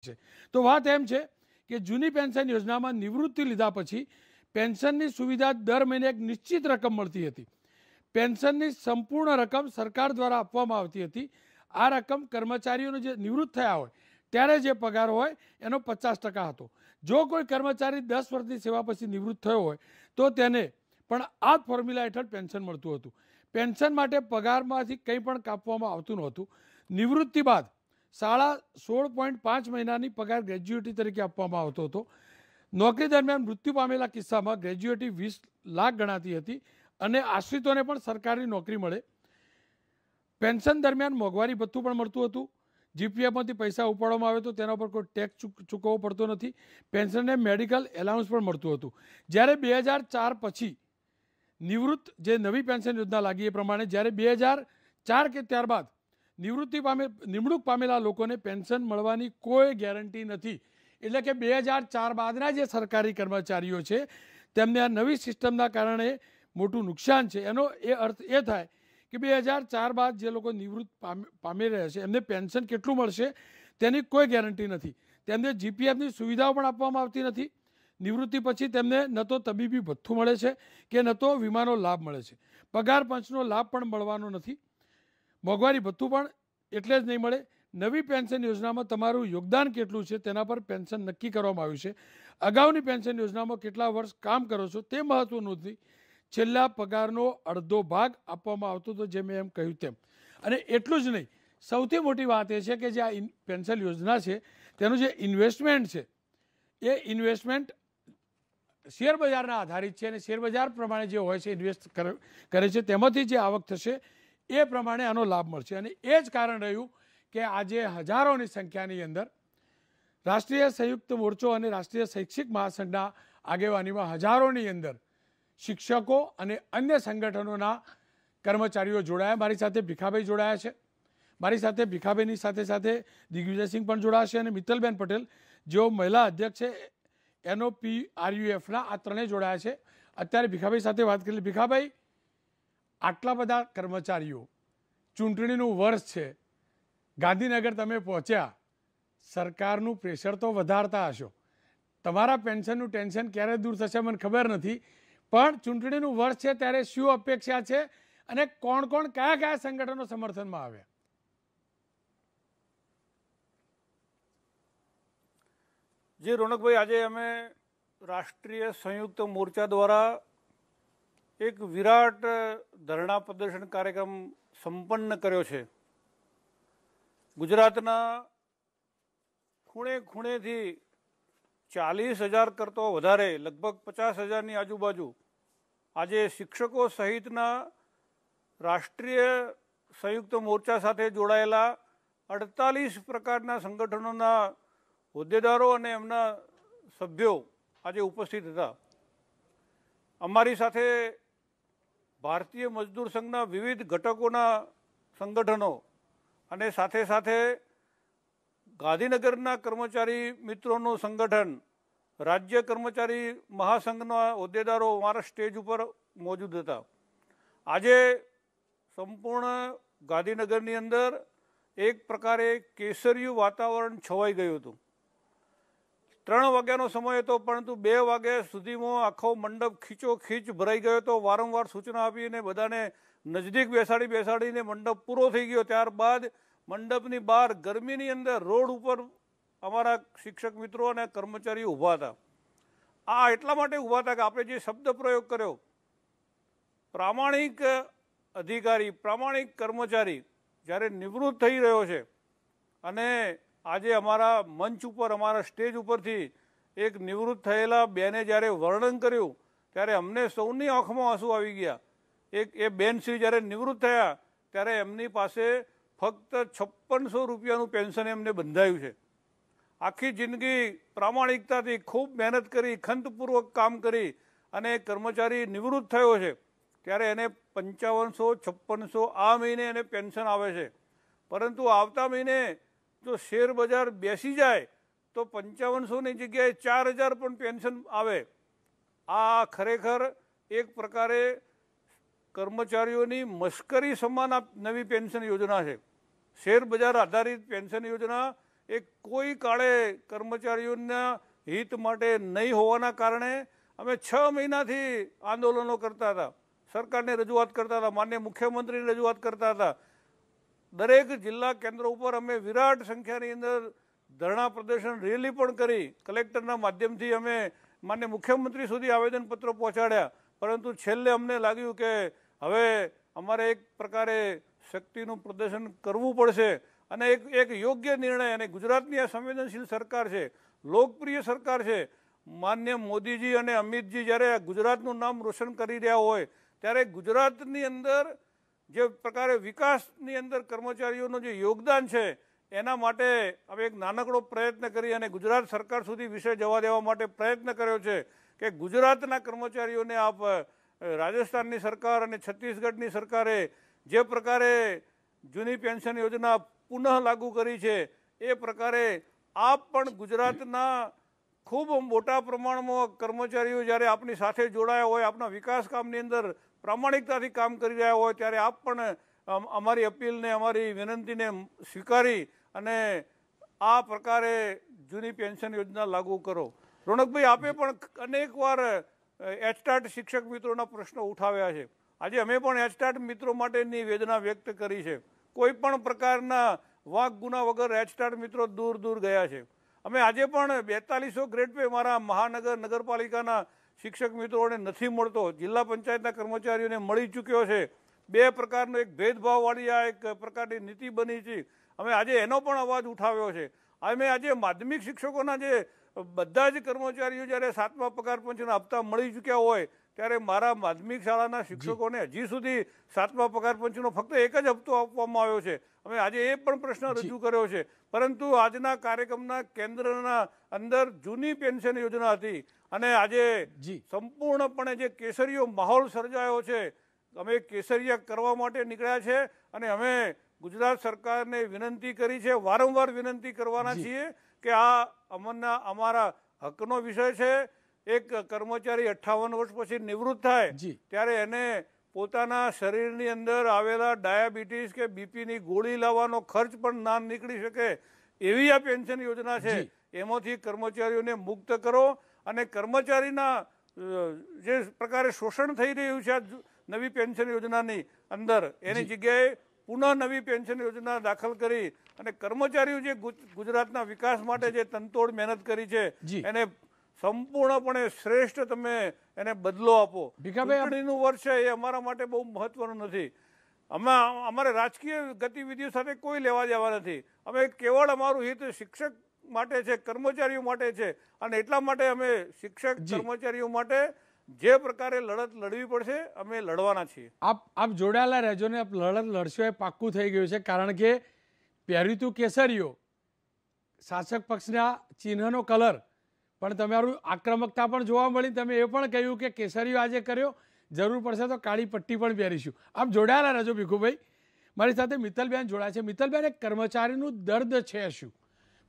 છે. તો વાત એમ છે કે જૂની પેન્શન યોજનામાં નિવૃત્તિ લીધા પછી પેન્શનની સુવિધા દર મહિને એક નિશ્ચિત રકમ મળતી હતી. પેન્શનની સંપૂર્ણ રકમ સરકાર દ્વારા આપવામાં આવતી હતી. આ રકમ કર્મચારીઓને જે નિવૃત્ત થયા હોય, ત્યારે જે પગાર હોય, એનો પચાસ ટકા હતો. જો કોઈ કર્મચારી દસ વર્ષની સેવા પછી નિવૃત્ત થયો હોય, તો તેને પણ આ જ ફોર્મ્યુલા હેઠળ પેન્શન મળતું હતું. પેન્શન માટે પગારમાંથી કંઈ પણ કાપવામાં આવતું નહોતું. નિવૃત્તિ બાદ સાડા સોળ પોઈન્ટ પાંચ મહિનાની પગાર ગ્રેજ્યુએટી તરીકે આપવામાં આવતો હતો. નોકરી દરમિયાન મૃત્યુ પામેલા કિસ્સામાં ગ્રેજ્યુએટી વીસ લાખ ગણાતી હતી અને આશ્રિતોને પણ સરકારી નોકરી મળે. પેન્શન દરમિયાન મોંઘવારી ભથ્થું પણ મળતું હતું. જીપીએફમાંથી પૈસા ઉપાડવામાં આવે તો તેના પર કોઈ ટેક્સ ચૂકવવો પડતો નથી. પેન્શનને મેડિકલ એલાઉન્સ પણ મળતું હતું. જ્યારે બે હજાર ચાર પછી નિવૃત્ત જે નવી પેન્શન યોજના લાગી એ પ્રમાણે જ્યારે બે હજાર ચાર કે ત્યારબાદ નિવૃત્તિ પામે નિમણૂક પામેલા લોકોને પેન્શન મળવાની કોઈ ગેરંટી નથી. એટલે કે બે હજાર ચાર બાદના જે સરકારી કર્મચારીઓ છે, તેમને આ નવી સિસ્ટમના કારણે મોટું નુકસાન છે. એનો એ અર્થ એ થાય કે બે હજાર ચાર બાદ જે લોકો નિવૃત્ત પામી રહ્યા છે, એમને પેન્શન કેટલું મળશે તેની કોઈ ગેરંટી નથી. તેમને જીપીએફની સુવિધાઓ પણ આપવામાં આવતી નથી. નિવૃત્તિ પછી તેમને ન તો તબીબી ભથ્થું મળે છે કે ન તો વીમાનો લાભ મળે છે. પગાર પંચનો લાભ પણ મળવાનો નથી. મોંઘવારી ભથ્થું પણ એટલે જ નહીં મળે. નવી પેન્શન યોજનામાં તમારું યોગદાન કેટલું છે તેના પર પેન્શન નક્કી કરવામાં આવ્યું છે. અગાઉની પેન્શન યોજનામાં કેટલા વર્ષ કામ કરો છો તે મહત્વનું નથી. છેલ્લા પગારનો અડધો ભાગ આપવામાં આવતો હતો જે મેં એમ કહ્યું તેમ. અને એટલું જ નહીં, સૌથી મોટી વાત એ છે કે જે આ પેન્શન યોજના છે તેનું જે ઇન્વેસ્ટમેન્ટ છે, એ ઇન્વેસ્ટમેન્ટ શેર બજારના આધારિત છે અને શેરબજાર પ્રમાણે જે હોય છે ઇન્વેસ્ટ કરે છે તેમાંથી જે આવક થશે એ પ્રમાણે આનો લાભ મળશે. અને એ જ કારણ રહ્યું કે આજે હજારોની સંખ્યાની અંદર રાષ્ટ્રીય સંયુક્ત મોરચો અને રાષ્ટ્રીય શૈક્ષિક મહાસંઘના આગેવાનીમાં હજારોની અંદર શિક્ષકો અને અન્ય સંગઠનોના કર્મચારીઓ જોડાયા. મારી સાથે ભીખાભાઈ જોડાયા છે. મારી સાથે ભીખાભાઈની સાથે સાથે દિગ્વિજયસિંહ પણ જોડાશે અને મિત્તલબેન પટેલ, જેઓ મહિલા અધ્યક્ષ છે એનઓપી આરયુએફના આ ત્રણેય જોડાયા છે. અત્યારે ભીખાભાઈ સાથે વાત કરી ભીખાભાઈ આટલા બધા કર્મચારીઓ. ચૂંટણીનું વર્ષ છે. ગાંધીનગર તમે પહોંચ્યા. સરકારનું પ્રેશર તો વધારતા હશો. તમારા પેન્શનનું ટેન્શન ક્યારે દૂર થશે મને ખબર નથી. પણ ચૂંટણીનું વર્ષ છે ત્યારે શું અપેક્ષા છે અને કોણ કોણ કયા કયા સંગઠનો સમર્થનમાં આવ્યા? જે રોનકભાઈ, આજે અમે રાષ્ટ્રીય સંયુક્ત મોરચા દ્વારા એક વિરાટ ધરણા પ્રદર્શન કાર્યક્રમ સંપન્ન કર્યો છે. ગુજરાતના ખૂણે ખૂણેથી ચાલીસ હજાર કરતો વધારે, લગભગ પચાસ હજારની આજુબાજુ, આજે શિક્ષકો સહિતના રાષ્ટ્રીય સંયુક્ત મોરચા સાથે જોડાયેલા અડતાલીસ પ્રકારના સંગઠનોના હોદ્દેદારો અને એમના સભ્યો આજે ઉપસ્થિત હતા. અમારી સાથે ભારતીય મજદૂર સંઘના વિવિધ ઘટકોના સંગઠનો અને સાથે સાથે ગાંધીનગરના કર્મચારી મિત્રોનું સંગઠન, રાજ્ય કર્મચારી મહાસંઘના હોદ્દેદારો અમારા સ્ટેજ ઉપર મોજૂદ હતા. આજે સંપૂર્ણ ગાંધીનગરની અંદર એક પ્રકારે કેસરિયું વાતાવરણ છવાઈ ગયું હતું. ત્રણ વાગ્યાનો સમય હતો, પરંતુ બે વાગ્યા સુધીમાં આખો મંડપ ખીચો ખીચ ભરાઈ ગયો હતો. વારંવાર સૂચના આપીને બધાને નજદીક બેસાડી બેસાડીને મંડપ પૂરો થઈ ગયો. ત્યારબાદ મંડપની બહાર ગરમીની અંદર રોડ ઉપર અમારા શિક્ષક મિત્રો અને કર્મચારીઓ ઊભા હતા. આ એટલા માટે ઊભા હતા કે આપણે જે શબ્દ પ્રયોગ કર્યો, પ્રામાણિક અધિકારી, પ્રામાણિક કર્મચારી જ્યારે નિવૃત્ત થઈ રહ્યો છે અને આજે અમારા મંચ ઉપર, અમારા સ્ટેજ ઉપરથી એક નિવૃત્ત થયેલા બેને જ્યારે વર્ણન કર્યું, ત્યારે અમને સૌની આંખમાં આંસુ આવી ગયા. એક, એ બેન શ્રી જ્યારે નિવૃત્ત થયા, ત્યારે એમની પાસે ફક્ત છપ્પનસો રૂપિયાનું પેન્શન એમને બંધાયું છે. આખી જિંદગી પ્રામાણિકતાથી ખૂબ મહેનત કરી, ખંતપૂર્વક કામ કરી અને કર્મચારી નિવૃત્ત થયો છે, ત્યારે એને પંચાવનસો, છપ્પનસો આ મહિને એને પેન્શન આવે છે. પરંતુ આવતા મહિને જો શેર બજાર બેસી જાય, તો પંચાવનસોની જગ્યાએ ચાર હજાર પણ પેન્શન આવે. આ ખરેખર એક પ્રકારે કર્મચારીઓની મશ્કરી સમાન આ નવી પેન્શન યોજના છે. શેર બજાર આધારિત પેન્શન યોજના એ કોઈ કાળે કર્મચારીઓના હિત માટે નહીં હોવાના કારણે અમે છ મહિનાથી આંદોલનો કરતા હતા. સરકારને રજૂઆત કરતા હતા, માન્ય મુખ્યમંત્રીને રજૂઆત કરતા હતા. દરેક જિલ્લા કેન્દ્રો ઉપર અમે વિરાટ સંખ્યાની અંદર ધરણા પ્રદર્શન, રેલી પણ કરી કલેક્ટરના માધ્યમથી અમે માન્ય મુખ્યમંત્રી સુધી આવેદનપત્રો પહોંચાડ્યા. પરંતુ છેલ્લે અમને લાગ્યું કે હવે અમારે એક પ્રકારે શક્તિનું પ્રદર્શન કરવું પડશે અને એક એક યોગ્ય નિર્ણય અને ગુજરાતની આ સંવેદનશીલ સરકાર છે, લોકપ્રિય સરકાર છે, માન્ય મોદીજી અને અમિતજી જ્યારે ગુજરાતનું નામ રોશન કરી રહ્યા હોય, ત્યારે ગુજરાતની અંદર જે પ્રકારે વિકાસની અંદર કર્મચારીઓનું જે યોગદાન છે, એના માટે અમે એક નાનકડો પ્રયત્ન કરી અને ગુજરાત સરકાર સુધી વિષય જવા દેવા માટે પ્રયત્ન કર્યો છે કે ગુજરાતના કર્મચારીઓને આપ રાજસ્થાનની સરકાર અને છત્તીસગઢની સરકારે જે પ્રકારે જૂની પેન્શન યોજના પુનઃ લાગુ કરી છે, એ પ્રકારે આપ પણ ગુજરાતના ખૂબ મોટા પ્રમાણમાં કર્મચારીઓ જ્યારે આપની સાથે જોડાયા હોય, આપના વિકાસ કામની અંદર પ્રામાણિકતાથી કામ કરી રહ્યા હોય ત્યારે આપ પણ અમારી અપીલને, અમારી વિનંતીને સ્વીકારી અને આ પ્રકારે જૂની પેન્શન યોજના લાગુ કરો. રોનકભાઈ, આપે પણ અનેકવાર એચટાટ શિક્ષક મિત્રોના પ્રશ્નો ઉઠાવ્યા છે. આજે અમે પણ એચટાટ મિત્રો માટેની વેદના વ્યક્ત કરી છે. કોઈ પણ પ્રકારના વાંક ગુના વગર એચટાટ મિત્રો દૂર દૂર ગયા છે. અમે આજે પણ બેતાલીસો ગ્રેડ પે મારા મહાનગર નગરપાલિકાના શિક્ષક મિત્રોને નથી મળતો. જિલ્લા પંચાયતના કર્મચારીઓને મળી ચૂક્યો છે. બે પ્રકારનો એક ભેદભાવવાળી આ એક પ્રકારની નીતિ બની છે. અમે આજે એનો પણ અવાજ ઉઠાવ્યો છે. અમે આજે માધ્યમિક શિક્ષકોના જે બધા જ કર્મચારીઓ જ્યારે સાતમા પગાર પંચના હપ્તા મળી ચૂક્યા હોય, ત્યારે મારા માધ્યમિક શાળાના શિક્ષકોને હજી સુધી સાતમા પગાર પંચનો ફક્ત એક જ હપ્તો આપવામાં આવ્યો છે. અમે આજે એ પણ પ્રશ્ન રજૂ કર્યો છે. પરંતુ આજના કાર્યક્રમના કેન્દ્રના અંદર જૂની પેન્શન યોજના હતી અને આજે. સંપૂર્ણપણે જે કેસરીયો માહોલ સર્જાયો છે અમે કેસરિયા કરવા માટે નીકળ્યા છે અને અમે ગુજરાત સરકારને વિનંતી કરી છે વારંવાર વિનંતી કરવાના છીએ કે આ અમરના અમારા હકનો વિષય છે. એક કર્મચારી અઠ્ઠાવન વર્ષ પછી નિવૃત્ત થાય ત્યારે એને પોતાના શરીરની અંદર આવેલા ડાયાબિટીસ કે બીપીની ગોળી લાવવાનો ખર્ચ પણ ના નીકળી શકે એવી આ પેન્શન યોજના છે. એમાંથી કર્મચારીઓને મુક્ત કરો અને કર્મચારીના જે પ્રકારે શોષણ થઈ રહ્યું છે આ નવી પેન્શન યોજનાની અંદર એની જગ્યાએ પુનઃ નવી પેન્શન યોજના દાખલ કરી અને કર્મચારીઓ જે ગુજરાતના વિકાસ માટે જે. તનતોડ મહેનત કરી છે એને સંપૂર્ણપણે શ્રેષ્ઠ તમે એને બદલો આપો. ચૂંટણીનું વર્ષ છે એ અમારા માટે બહુ મહત્વનું નથી. અમે અમારે રાજકીય ગતિવિધિઓ સાથે કોઈ લેવા દેવા નથી. અમે કેવળ અમારું હિત શિક્ષક માટે છે કર્મચારીઓ માટે છે અને એટલા માટે અમે શિક્ષક. કર્મચારીઓ માટે જે પ્રકારે લડત લડવી પડશે અમે લડવાના છીએ. આપ આપ જોડાયેલા રહેજો ને આપ લડત લડશો એ પાક્કું થઈ ગયું છે કારણ કે પહેર્યું તું કેસરીઓ. શાસક પક્ષના ચિહ્નનો કલર. પણ તમારું આક્રમકતા પણ જોવા મળી. તમે એ પણ કહ્યું કે કેસરીઓ આજે કર્યો. જરૂર પડશે તો કાળી પટ્ટી પણ પહેરીશું. આમ જોડાયેલા રહેજો ભીખુભાઈ. મારી સાથે મિત્તલબેન જોડાય છે. મિત્તલબેન એક કર્મચારીનું દર્દ છે શું?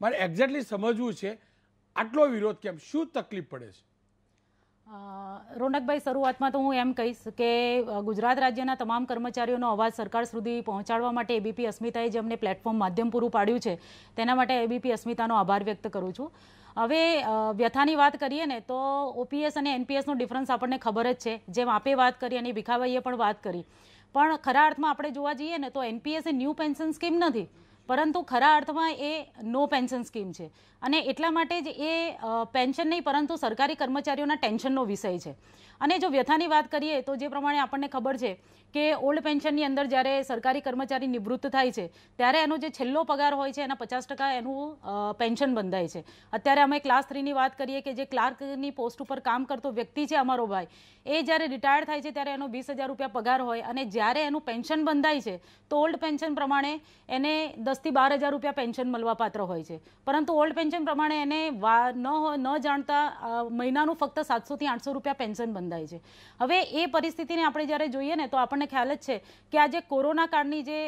મારે એક્ઝેક્ટલી સમજવું છે. આટલો વિરોધ કેમ? શું તકલીફ પડે છે? રોનકભાઈ, શરૂઆતમાં તો હું એમ કહીશ કે ગુજરાત રાજ્યના તમામ કર્મચારીઓનો અવાજ સરકાર સુધી પહોંચાડવા માટે એબીપી અસ્મિતાએ જે અમને પ્લેટફોર્મ માધ્યમ પૂરું પાડ્યું છે, તેના માટે એબીપી અસ્મિતાનો આભાર વ્યક્ત કરું છું. હવે વ્યથાની વાત કરીએ ને, તો ઓપીએસ અને એનપીએસનો ડિફરન્સ આપણને ખબર જ છે. જેમ આપે વાત કરી, અને ભીખાભાઈએ પણ વાત કરી. પણ ખરા અર્થમાં આપણે જોવા જઈએ ને, તો એનપીએસ એ ન્યૂ પેન્શન સ્કીમ નથી. પરંતુ ખરા અર્થમાં એ નો પેન્શન સ્કીમ છે. અને એટલા માટે જ એ પેન્શન નહીં, પરંતુ સરકારી કર્મચારીઓના ટેન્શનનો વિષય છે. અને જો વ્યથાની વાત કરીએ તો જે પ્રમાણે આપણને ખબર છે કે ઓલ્ડ પેન્શનની અંદર જ્યારે સરકારી કર્મચારી નિવૃત્ત થાય છે, ત્યારે એનો જે છેલ્લો પગાર હોય છે એના પચાસ ટકા એનું પેન્શન બંધાય છે. અત્યારે અમે ક્લાસ થ્રીની વાત કરીએ કે જે ક્લાર્કની પોસ્ટ ઉપર કામ કરતો વ્યક્તિ છે અમારો ભાઈ, એ જ્યારે રિટાયર થાય છે ત્યારે એનો વીસ હજાર રૂપિયા પગાર હોય અને જ્યારે એનું પેન્શન બંધાય છે, તો ઓલ્ડ પેન્શન પ્રમાણે એને દસથી બાર હજાર રૂપિયા પેન્શન મળવા પાત્ર હોય છે. પરંતુ ઓલ્ડ પેન્શન પ્રમાણે એને ન ન જાણતા મહિનાનું ફક્ત સાતસોથી આઠસો રૂપિયા પેન્શન બંધાય છે. હવે એ પરિસ્થિતિને આપણે જ્યારે જોઈએ ને તો આપણને ખ્યાલ જ છે કે આ જે કોરોના કાળની જે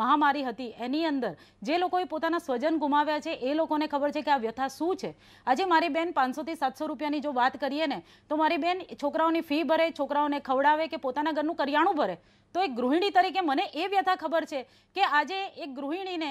મહામારી હતી, એની અંદર જે લોકોએ પોતાના સ્વજન ગુમાવ્યા છે, એ લોકોને ખબર છે કે આ વ્યથા શું છે? આજે મારી બેન પાંચસોથી સાતસો રૂપિયાની જો વાત કરીએ ને, તો મારી બેન છોકરાઓની ફી ભરે, છોકરાઓને ખવડાવે કે પોતાના ઘરનું કરિયાણું ભરે. તો એક ગૃહિણી તરીકે મને એ વ્યથા ખબર છે કે આજે એક ગૃહિણીને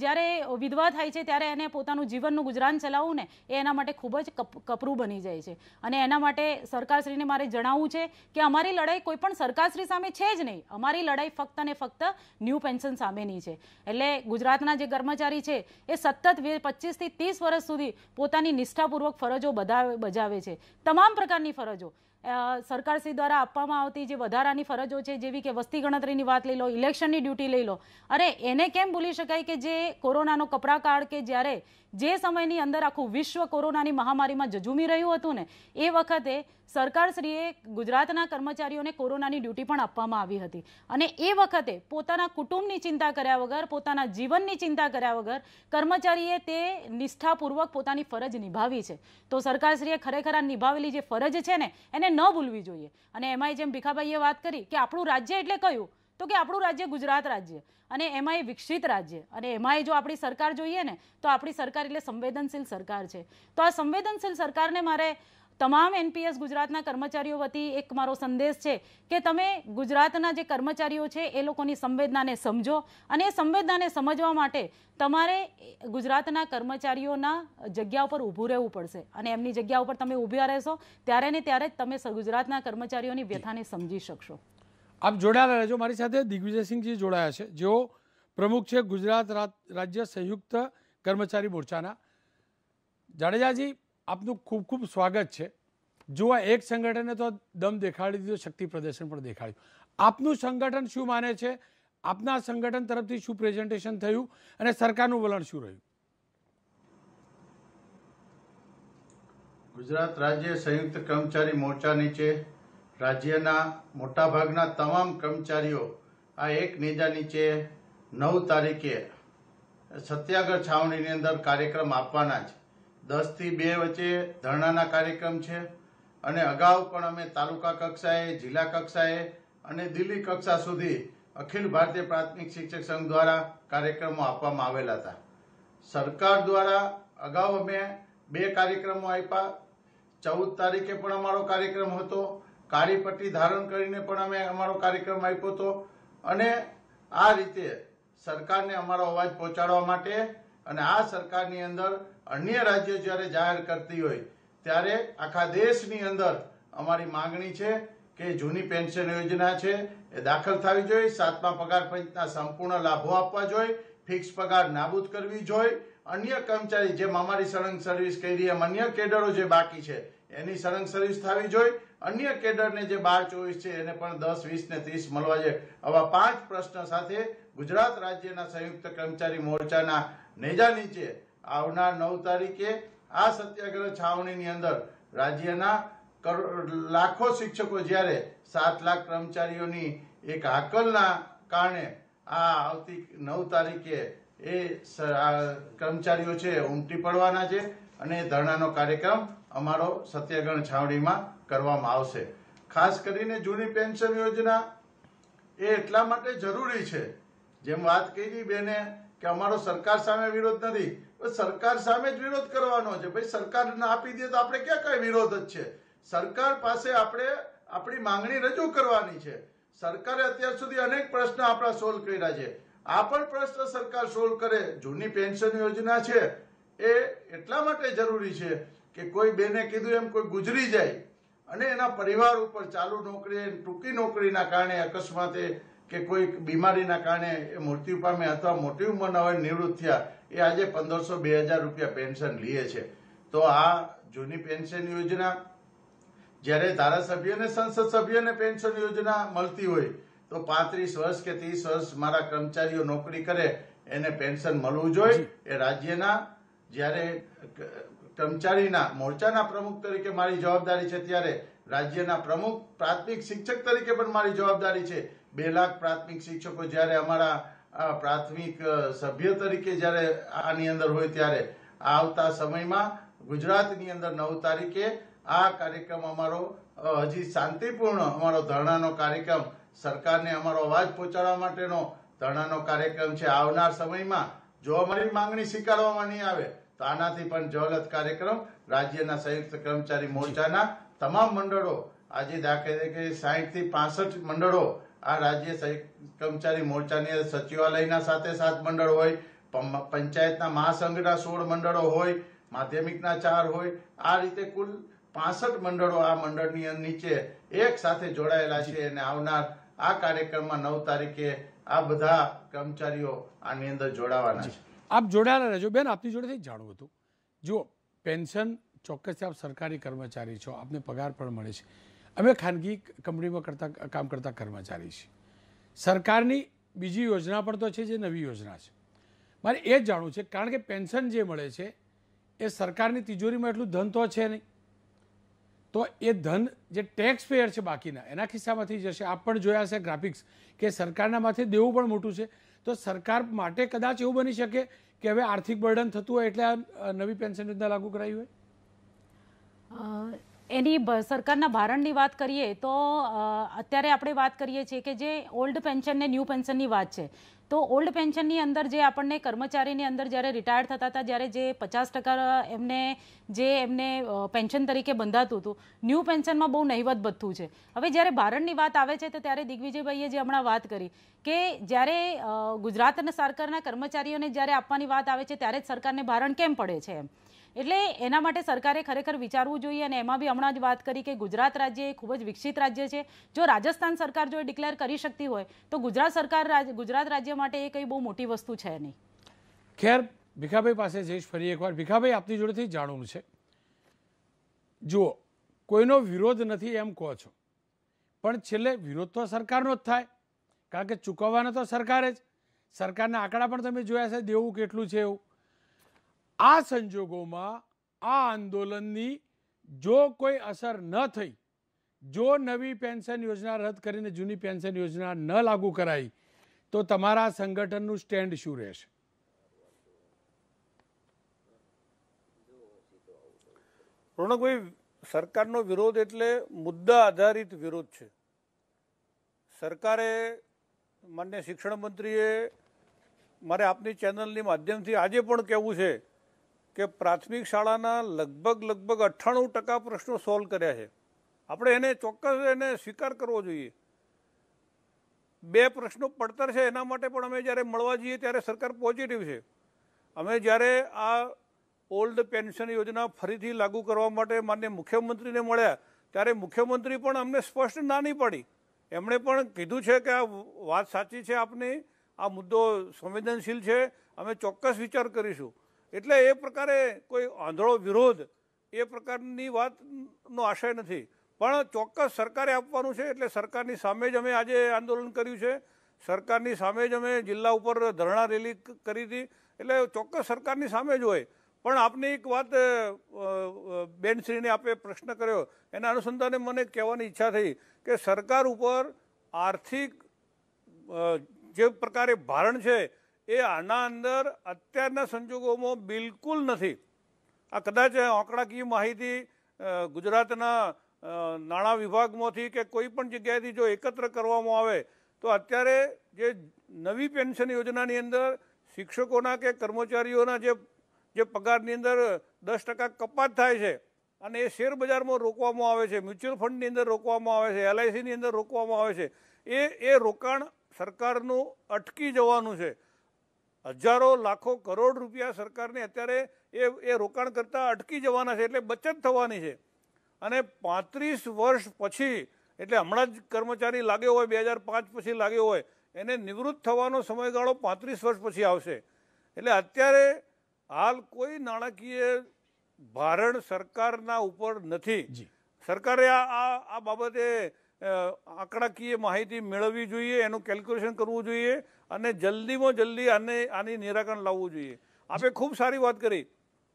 જ્યારે વિધવા થાય છે ત્યારે એને પોતાનું જીવનનું ગુજરાન ચલાવવું ને, એ એના માટે ખૂબ જ કપ, કપરું બની જાય છે. અને એના માટે સરકારશ્રીને મારે જણાવવું છે કે અમારી લડાઈ કોઈ પણ સરકારશ્રી સામે છે જ નહીં. અમારી લડાઈ ફક્ત ને ફક્ત ન્યૂ પેન્શન સામેની છે. એટલે ગુજરાતના જે કર્મચારી છે, એ સતત પચીસથી ત્રીસ વર્ષ સુધી પોતાની નિષ્ઠાપૂર્વક ફરજો બધા બજાવે છે. તમામ પ્રકારની ફરજો. સરકારશ્રી દ્વારા આપવામાં આવતી જે વધારાની ફરજો છે, જેવી કે વસ્તી ગણતરીની વાત લઈ લો, ઇલેક્શનની ડ્યુટી લઈ લો, અરે એને કેમ ભૂલી શકાય કે જે કોરોનાનો કપરા કાળ કે જ્યારે જે સમયની અંદર આખું વિશ્વ કોરોનાની મહામારીમાં જજુમી રહ્યું હતું ને, એ વખતે સરકારશ્રીએ ગુજરાતના કર્મચારીઓને કોરોનાની ડ્યુટી પણ આપવામાં આવી હતી. અને એ વખતે પોતાના કુટુંબની ચિંતા કર્યા વગર, પોતાના જીવનની ચિંતા કર્યા વગર કર્મચારીએ તે નિષ્ઠાપૂર્વક પોતાની ફરજ નિભાવી છે. તો સરકારશ્રીએ ખરેખર આ નિભાવેલી જે ફરજ છે ને, એને ન ભૂલવી જોઈએ. અને એમાંય જેમ ભીખાભાઈએ વાત કરી કે આપણું રાજ્ય એટલે કયું? તો કે આપણું રાજ્ય ગુજરાત રાજ્ય અને એમાંય વિકસિત રાજ્ય. અને એમાંય જો આપણી સરકાર જોઈએ ને, તો આપણી સરકાર એટલે સંવેદનશીલ સરકાર છે. તો આ સંવેદનશીલ સરકારને મારે તમામ એનપીએસ ગુજરાતના કર્મચારીઓ વતી એક મારો સંદેશ છે કે તમે ગુજરાતના જે કર્મચારીઓ છે, એ લોકોની સંવેદનાને સમજો અને એ સંવેદનાને સમજવા માટે તમારે ગુજરાતના કર્મચારીઓના જગ્યા ઉપર ઊભું રહેવું પડશે. અને એમની જગ્યા ઉપર તમે ઊભા રહેશો, ત્યારે ને ત્યારે જ તમે ગુજરાતના કર્મચારીઓની વ્યથાને સમજી શકશો. આપ જોડાયેલા રહેજો. મારી સાથે દિગ્વિજયસિંહજી જોડાયા છે. જેઓ પ્રમુખ છે ગુજરાત રાજ્ય સંયુક્ત કર્મચારી મોરચાના. જાડેજાજી, આપનું ખૂબ ખૂબ સ્વાગત છે. જો આ એક સંગઠને તો દમ દેખાડી દીધો, શક્તિ પ્રદર્શન પણ દેખાડ્યું. આપનું સંગઠન શું માને છે? આપના સંગઠન તરફથી શું પ્રેઝન્ટેશન થયું અને સરકારનું વલણ શું રહ્યું? ગુજરાત રાજ્ય સંયુક્ત કર્મચારી મોરચા નીચે રાજ્યના મોટાભાગના તમામ કર્મચારીઓ આ એક નેજા નીચે નવ તારીખે સત્યાગ્રહ છાવણીની અંદર કાર્યક્રમ આપવાના છે દસથી બે વચ્ચે ધરણાના કાર્યક્રમ છે અને અગાઉ પણ અમે તાલુકા કક્ષાએ, જિલ્લા કક્ષાએ અને દિલ્હી કક્ષા સુધી અખિલ ભારતીય પ્રાથમિક શિક્ષક સંઘ દ્વારા કાર્યક્રમો આપવામાં આવેલા હતા. સરકાર દ્વારા અગાઉ અમે બે કાર્યક્રમો આપ્યા. ચૌદ તારીખે પણ અમારો કાર્યક્રમ હતો. કાળી પટ્ટી ધારણ કરીને પણ અમે અમારો કાર્યક્રમ આપ્યો હતો. અને આ રીતે સરકારને અમારો અવાજ પહોંચાડવા માટે અને આ સરકારની અંદર અન્ય રાજ્યો જ્યારે જાહેર કરતી હોય, ત્યારે આખા દેશની અંદર અમારી માંગણી છે કે જૂની પેન્શન યોજના છે એ દાખલ થવી જોઈએ, સાતમા પગાર પંચના સંપૂર્ણ લાભો આપવા જોઈએ, ફિક્સ પગાર નાબૂદ કરવી જોઈએ. અન્ય કર્મચારી જેમ અમારી સળંગ સર્વિસ કરી એમ અન્ય કેડરો જે બાકી છે, એની સળંગ સર્વિસ થવી જોઈએ. અન્ય કેડરને જે બાર ચોવીસ છે, એને પણ દસ, વીસ ને ત્રીસ મળવા જોઈએ આવા પાંચ પ્રશ્ન સાથે ગુજરાત રાજ્યના સંયુક્ત કર્મચારી મોરચાના નેજા નીચે આવનાર નવ તારીખે આ સત્યાગ્રહ છાવણીની અંદર રાજ્યના લાખો શિક્ષકો જ્યારે સાત લાખ કર્મચારીઓની એક હાકલના કારણે આ આવતી નવ તારીખે એ કર્મચારીઓ છે, ઉમટી પડવાના છે. અને ધરણાનો કાર્યક્રમ અમારો સત્યાગ્રહ છાવણીમાં કરવામાં આવશે. ખાસ કરીને જૂની પેન્શન યોજના એ એટલા માટે જરૂરી છે. જેમ વાત કરી બેને કે અમારો સરકાર સામે વિરોધ નથી સરકાર સામે જ વિરોધ કરવાનો છે. ભાઈ સરકાર આપી દે તો આપણે ક્યાં કઈ વિરોધ જ છે? સરકાર પાસે આપણે આપણી માંગણી રજૂ કરવાની છે. સરકારે અત્યાર સુધી અનેક પ્રશ્ન આપણા સોલ્વ કર્યા છે. આ પણ પ્રશ્ન સરકાર સોલ્વ કરે. જૂની પેન્શન યોજના છે એ એટલા માટે જરૂરી છે કે કોઈ બેને કીધું એમ કોઈ ગુજરી જાય અને એના પરિવાર ઉપર ચાલુ નોકરી ટૂંકી નોકરીના કારણે અકસ્માતે કે કોઈ બીમારીના કારણે એ મૃત્યુ પામે અથવા મોટી ઉંમરના હોય નિવૃત્ત થયા એ આજે પંદરસો બે હજાર રૂપિયા પેન્શન લે છે. તો આ જૂની પેન્શન યોજના જ્યારે ધારાસભ્ય અને સંસદ સભ્યને પેન્શન યોજના મળતી હોય તો પાંત્રીસ વર્ષ કે ત્રીસ વર્ષ મારા કર્મચારીઓ નોકરી કરે એને પેન્શન મળવું જોઈએ એ રાજ્યના જ્યારે કર્મચારીના, મોરચાના પ્રમુખ તરીકે મારી જવાબદારી છે ત્યારે રાજ્યના પ્રમુખ, પ્રાથમિક શિક્ષક તરીકે પણ મારી જવાબદારી છે. બે લાખ પ્રાથમિક શિક્ષકો જ્યારે અમારા પ્રાથમિક સભ્ય તરીકે જ્યારે આની અંદર હોય ત્યારે આવતા સમયમાં ગુજરાતની અંદર નવ તારીખે આ કાર્યક્રમ અમારો હજી શાંતિપૂર્ણ અમારો ધરણાનો કાર્યક્રમ, સરકારને અમારો અવાજ પહોંચાડવા માટેનો ધરણાનો કાર્યક્રમ છે. આવનાર સમયમાં જો અમારી માંગણી સ્વીકારવામાં નહીં આવે તો આનાથી પણ જવલત કાર્યક્રમ, રાજ્યના સંયુક્ત કર્મચારી મોરચાના તમામ મંડળો આજે દાખલા તરીકે સાહીઠથી પાસઠ મંડળો આ રાજ્ય સહી- કર્મચારી મોરચાની સચિવાલયના સાથે સાત મંડળ હોય પંચાયતના મહાસંઘના સોળ મંડળો હોય, માધ્યમિકના ચાર હોય, આ રીતે કુલ પાસઠ મંડળો આ મંડળની નીચે એક સાથે જોડાયેલા છે અને આવનાર આ કાર્યક્રમમાં નવ તારીખે આ બધા કર્મચારીઓ આની અંદર જોડાવાના છે. આપ જોડાયેલા રહેજો. બેન, આપની જોડેથી જાણવું હતું. જુઓ, પેન્શન ચોક્કસથી આપ સરકારી કર્મચારી છો. આપને પગાર પણ મળે છે. અમે ખાનગી કંપનીમાં કરતા, કામ કરતા કર્મચારી છીએ. સરકારની બીજી યોજના પણ તો છે જે નવી યોજના છે. મારે એ જ જાણવું છે, કારણ કે પેન્શન જે મળે છે, એ સરકારની તિજોરીમાં એટલું ધન તો છે નહીં. તો એ ધન જે ટેક્સ પેયર છે બાકીના, એના ખિસ્સામાંથી જશે. આપ પણ જોયા હશે ગ્રાફિક્સ કે સરકારના માથે દેવું પણ મોટું છે. તો સરકાર માટે કદાચ એવું બની શકે કે હવે આર્થિક બર્ડન થતું હોય એટલે આ નવી પેન્શન યોજના લાગુ કરાવી હોય? એની સરકારના ભારણની વાત કરીએ તો અત્યારે આપણે વાત કરીએ છીએ કે જે ઓલ્ડ પેન્શન ને ન્યૂ પેન્શનની વાત છે. તો ઓલ્ડ પેન્શનની અંદર જે આપણને કર્મચારીની અંદર જ્યારે રિટાયર થતા હતા, જ્યારે જે પચાસ ટકા એમને, જે એમને પેન્શન તરીકે બંધાતું હતું, ન્યૂ પેન્શનમાં બહુ નહીવત બધું છે. હવે જ્યારે ભારણની વાત આવે છે, તો ત્યારે દિગ્વિજયભાઈએ જે હમણાં વાત કરી કે જ્યારે ગુજરાત સરકારના કર્મચારીઓને જ્યારે આપવાની વાત આવે છે, ત્યારે જ સરકારને ભારણ કેમ પડે છે એમ? એટલે એના માટે સરકારે ખરેખર વિચારવું જોઈએ અને એમાં બી હમણાં જ વાત કરી કે ગુજરાત રાજ્ય એ ખૂબ જ વિકસિત રાજ્ય છે. જો રાજસ્થાન સરકાર જો ડિક્લેર કરી શકતી હોય, તો ગુજરાત સરકાર ગુજરાત રાજ્ય માટે એ કંઈ બહુ મોટી વસ્તુ છે નહીં. ખેર, ભીખાભાઈ પાસે જઈશ ફરી એકવાર. ભીખાભાઈ, આપની જોડેથી જાણવું છે. જુઓ, કોઈનો વિરોધ નથી એમ કહો છો. પણ છેલ્લે વિરોધ તો સરકારનો જ થાય. કારણ કે ચૂકવવાનો તો સરકારે જ. સરકારના આંકડા પણ તમે જોયા છે, દેવું કેટલું છે એવું. આ સંજોગોમાં આ આંદોલનની જો કોઈ અસર ન થઈ, જો નવી પેન્શન યોજના રદ કરીને જૂની પેન્શન યોજના ન લાગુ કરાઈ, તો તમારા સંગઠનનું સ્ટેન્ડ શું રહેશે? રોણકભાઈ સરકારનો વિરોધ એટલે મુદ્દા આધારિત વિરોધ છે. સરકારે માન્ય શિક્ષણ મંત્રીએ મારે આપની ચેનલની માધ્યમથી આજે પણ કહેવું છે કે પ્રાથમિક શાળાના લગભગ લગભગ અઠ્ઠાણું ટકા પ્રશ્નો સોલ્વ કર્યા છે. આપણે એને ચોક્કસ એને સ્વીકાર કરવો જોઈએ. બે પ્રશ્નો પડતર છે, એના માટે પણ અમે જ્યારે મળવા જઈએ ત્યારે સરકાર પોઝિટિવ છે. અમે જ્યારે આ ઓલ્ડ પેન્શન યોજના ફરીથી લાગુ કરવા માટે માન્ય મુખ્યમંત્રીને મળ્યા, ત્યારે મુખ્યમંત્રી પણ અમને સ્પષ્ટ ના નહીં પાડી. એમણે પણ કીધું છે કે આ વાત સાચી છે આપની, આ મુદ્દો સંવેદનશીલ છે, અમે ચોક્કસ વિચાર કરીશું. એટલે એ પ્રકારે કોઈ આંધળો વિરોધ એ પ્રકારની વાતનો આશય નથી. પણ ચોક્કસ સરકારે આપવાનું છે, એટલે સરકારની સામે જ અમે આજે આંદોલન કર્યું છે. સરકારની સામે જ અમે જિલ્લા ઉપર ધરણા રેલી કરી હતી. એટલે ચોક્કસ સરકારની સામે જ હોય. પણ આપની એક વાત બેનશ્રીને આપે પ્રશ્ન કર્યો. એના અનુસંધાને મને કહેવાની ઈચ્છા થઈ કે સરકાર ઉપર આર્થિક જે પ્રકારે ભારણ છે એ આના અંદર અત્યારના સંજોગોમાં બિલકુલ નથી. આ કદાચ આંકડાકીય માહિતી ગુજરાતના નાણાં વિભાગમાંથી કે કોઈ પણ જગ્યાએથી જો એકત્ર કરવામાં આવે, તો અત્યારે જે નવી પેન્શન યોજનાની અંદર શિક્ષકોના કે કર્મચારીઓના જે જે પગારની અંદર દસ ટકા કપાત થાય છે અને એ શેર બજારમાં રોકવામાં આવે છે, મ્યુચ્યુઅલ ફંડની અંદર રોકવામાં આવે છે, એલઆઈસીની અંદર રોકવામાં આવે છે, એ એ રોકાણ સરકારનું અટકી જવાનું છે. હજારો લાખો કરોડ રૂપિયા સરકારને અત્યારે એ એ રોકાણ કરતાં અટકી જવાના છે એટલે બચત થવાની છે. અને પાંત્રીસ વર્ષ પછી એટલે હમણાં જ કર્મચારી લાગ્યો હોય બે હજાર પાંચ પછી લાગ્યો હોય એને નિવૃત્ત થવાનો સમયગાળો પાંત્રીસ વર્ષ પછી આવશે. એટલે અત્યારે હાલ કોઈ નાણાકીય ભારણ સરકારના ઉપર નથી. સરકારે આ આ બાબતે આંકડાકીય માહિતી મેળવવી જોઈએ, એનું કેલ્ક્યુલેશન કરવું જોઈએ અને જલ્દીમાં જલ્દી આને, આની નિરાકરણ લાવવું જોઈએ. આપે ખૂબ સારી વાત કરી.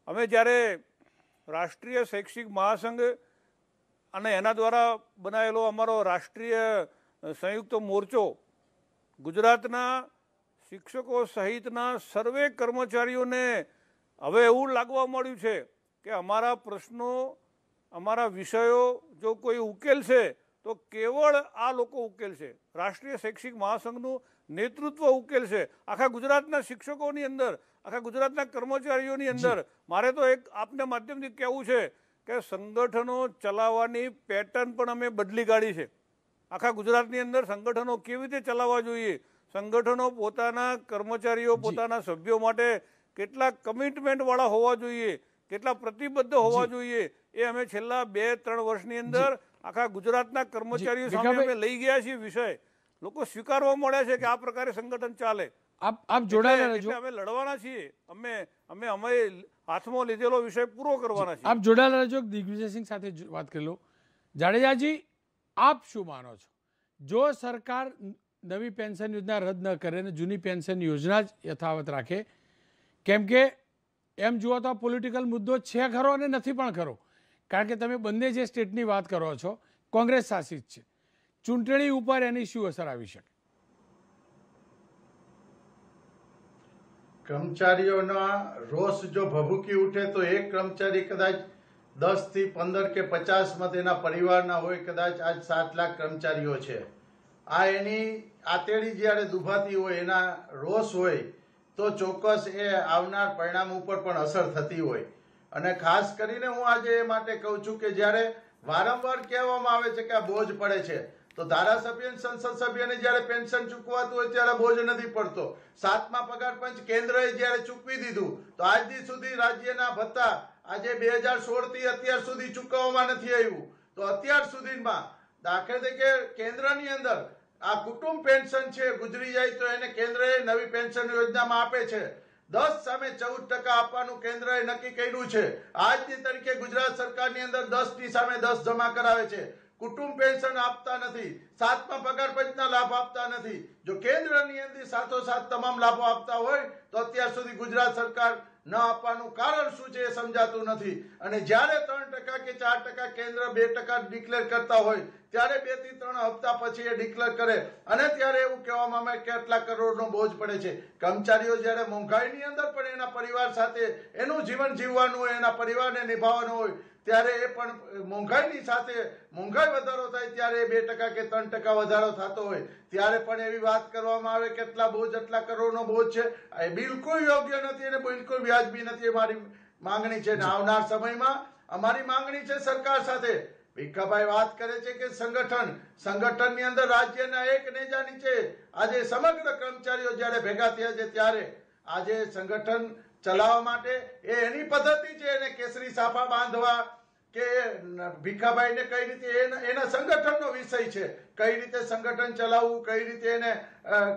અમે જ્યારે રાષ્ટ્રીય શૈક્ષિક મહાસંઘ અને એના દ્વારા બનાવેલો અમારો રાષ્ટ્રીય સંયુક્ત મોરચો, ગુજરાતના શિક્ષકો સહિતના સર્વે કર્મચારીઓને હવે એવું લાગવા મળ્યું છે કે અમારા પ્રશ્નો, અમારા વિષયો જો કોઈ ઉકેલશે તો કેવળ આ લોકો ઉકેલશે રાષ્ટ્રીય શૈક્ષિક મહાસંઘનું નેતૃત્વ ઉકેલશે આખા ગુજરાતના શિક્ષકોની અંદર આખા ગુજરાતના કર્મચારીઓની અંદર મારે તો એક આપને માધ્યમથી કહેવું છે કે સંગઠનો ચલાવવાની પેટર્ન પણ અમે બદલી કાઢી છે. આખા ગુજરાતની અંદર સંગઠનો કેવી રીતે ચલાવવા જોઈએ? સંગઠનો પોતાના કર્મચારીઓ પોતાના સભ્યો માટે કેટલા કમિટમેન્ટવાળા હોવા જોઈએ? કેટલા પ્રતિબદ્ધ હોવા જોઈએ? એ અમે છેલ્લા બે ત્રણ વર્ષની અંદર આખા ગુજરાતના કર્મચારીઓ સામે અમે લઈ ગયા છીએ વિષય. લોકો સ્વીકારવા મળ્યા છે કે આ પ્રકારે સંગઠન ચાલે. આપ આપ જોડાયેલા રહેજો. અમે લડવાના છીએ. અમે અમે અમે હાથમાં લીધેલો વિષય પૂરો કરવાના છીએ. આપ જોડાયેલા રહેજો. દિગ્વિજયસિંહ સાથે વાત કરી લો. જાડેજાજી આપ શું માનો છો? જો સરકાર નવી પેન્શન યોજના રદ ન કરે અને જૂની પેન્શન યોજના જ યથાવત રાખે કેમ કે એમ જુઓ તો પોલિટિકલ મુદ્દો છે ખરો અને નથી પણ ખરો. કારણ કે તમે બંને જે સ્ટેટની વાત કરો છો, કોંગ્રેસ શાસિત છે. ચૂંટણી ઉપર એની શું અસર આવી શકે? કર્મચારીઓના રોષ જો ભભૂકી ઉઠે તો એક કર્મચારી કદાચ દસથી પંદર કે પચાસમાં તેના પરિવારના હોય, કદાચ આજ સાત લાખ કર્મચારીઓ છે. આ એની આતેડી જ્યારે દુભાતી હોય, એના રોષ હોય, તો ચોક્કસ એ આવનાર પરિણામ ઉપર પણ અસર થતી હોય. અને ખાસ કરીને હું આજે એ માટે કહું છું કે જ્યારે વારંવાર કહેવામાં આવે છે કે આ બોજ પડે છે, તો ધારાસભ્ય સંસદ સભ્યને જ્યારે પેન્શન ચૂકવાતું હોય ત્યારે બોજ નથી પડતો. સાતમા પગાર પંચ કેન્દ્રએ જ્યારે ચૂકવી દીધું, તો આજ સુધી રાજ્યના ભત્તા આજે બે હજાર સોળથી અત્યાર સુધી ચૂકવવામાં નથી આવ્યું. તો અત્યાર સુધીમાં દાખલ તરીકે કેન્દ્રની અંદર આ કુટુંબ પેન્શન છે, ગુજરી જાય તો એને કેન્દ્રએ નવી પેન્શન યોજનામાં આપે છે. દસ સામે ચૌદ ટકા આપવાનું કેન્દ્રએ નક્કી કર્યું છે. આજની તરીકે ગુજરાત સરકારની અંદર દસની સામે દસ જમા કરાવે છે. કુટુંબ પેન્શન આપતા નથી. સાતમા પગાર પંચના લાભ આપતા નથી. જો કેન્દ્રની અંદર સાથોસાથ તમામ લાભો આપતા હોય, તો અત્યાર સુધી ગુજરાત સરકાર ન આપવાનું કારણ શું છે એ સમજાતું નથી. અને જ્યારે ત્રણ ટકા કે ચાર ટકા કેન્દ્ર બે ટકા ડિક્લેર કરતા હોય, ત્યારે બેથી ત્રણ હપ્તા પછી એ ડિક્લેર કરે. અને ત્યારે એવું કહેવામાં આવે કેટલા કરોડનો બોજ પડે છે. કર્મચારીઓ જ્યારે મોંઘાઈની અંદર પણ એના પરિવાર સાથે એનું જીવન જીવવાનું હોય, એના પરિવારને નિભાવવાનું હોય ત્યારે એ પણ મોંઘાઈની સાથે, મોંઘાઈ વધારો થાય ત્યારે બે ટકા કે ત્રણ ટકા વધારો થતો હોય. ત્યારે પણ એવી વાત કરવામાં આવે કે એટલા બોજ એટલા કરોડનો બોજ છે. એ બિલકુલ યોગ્ય નથી અને બિલકુલ વ્યાજબી નથી એ મારી માંગણી છે. આવનાર સમયમાં અમારી માંગણી છે સરકાર સાથે. ભીખાભાઈ વાત કરે છે કે સંગઠન, સંગઠનની અંદર રાજ્યના એક નેજા નીચે. આજે સમગ્ર કર્મચારીઓ જ્યારે ભેગા થયા છે, ત્યારે આજે સંગઠન ચલાવવા માટે એ એની પદ્ધતિ છે એને કેસરી સાફા બાંધવા કે ભીખાભાઈને કઈ રીતે એના એના સંગઠનનો વિષય છે. કઈ રીતે સંગઠન ચલાવવું કઈ રીતે એને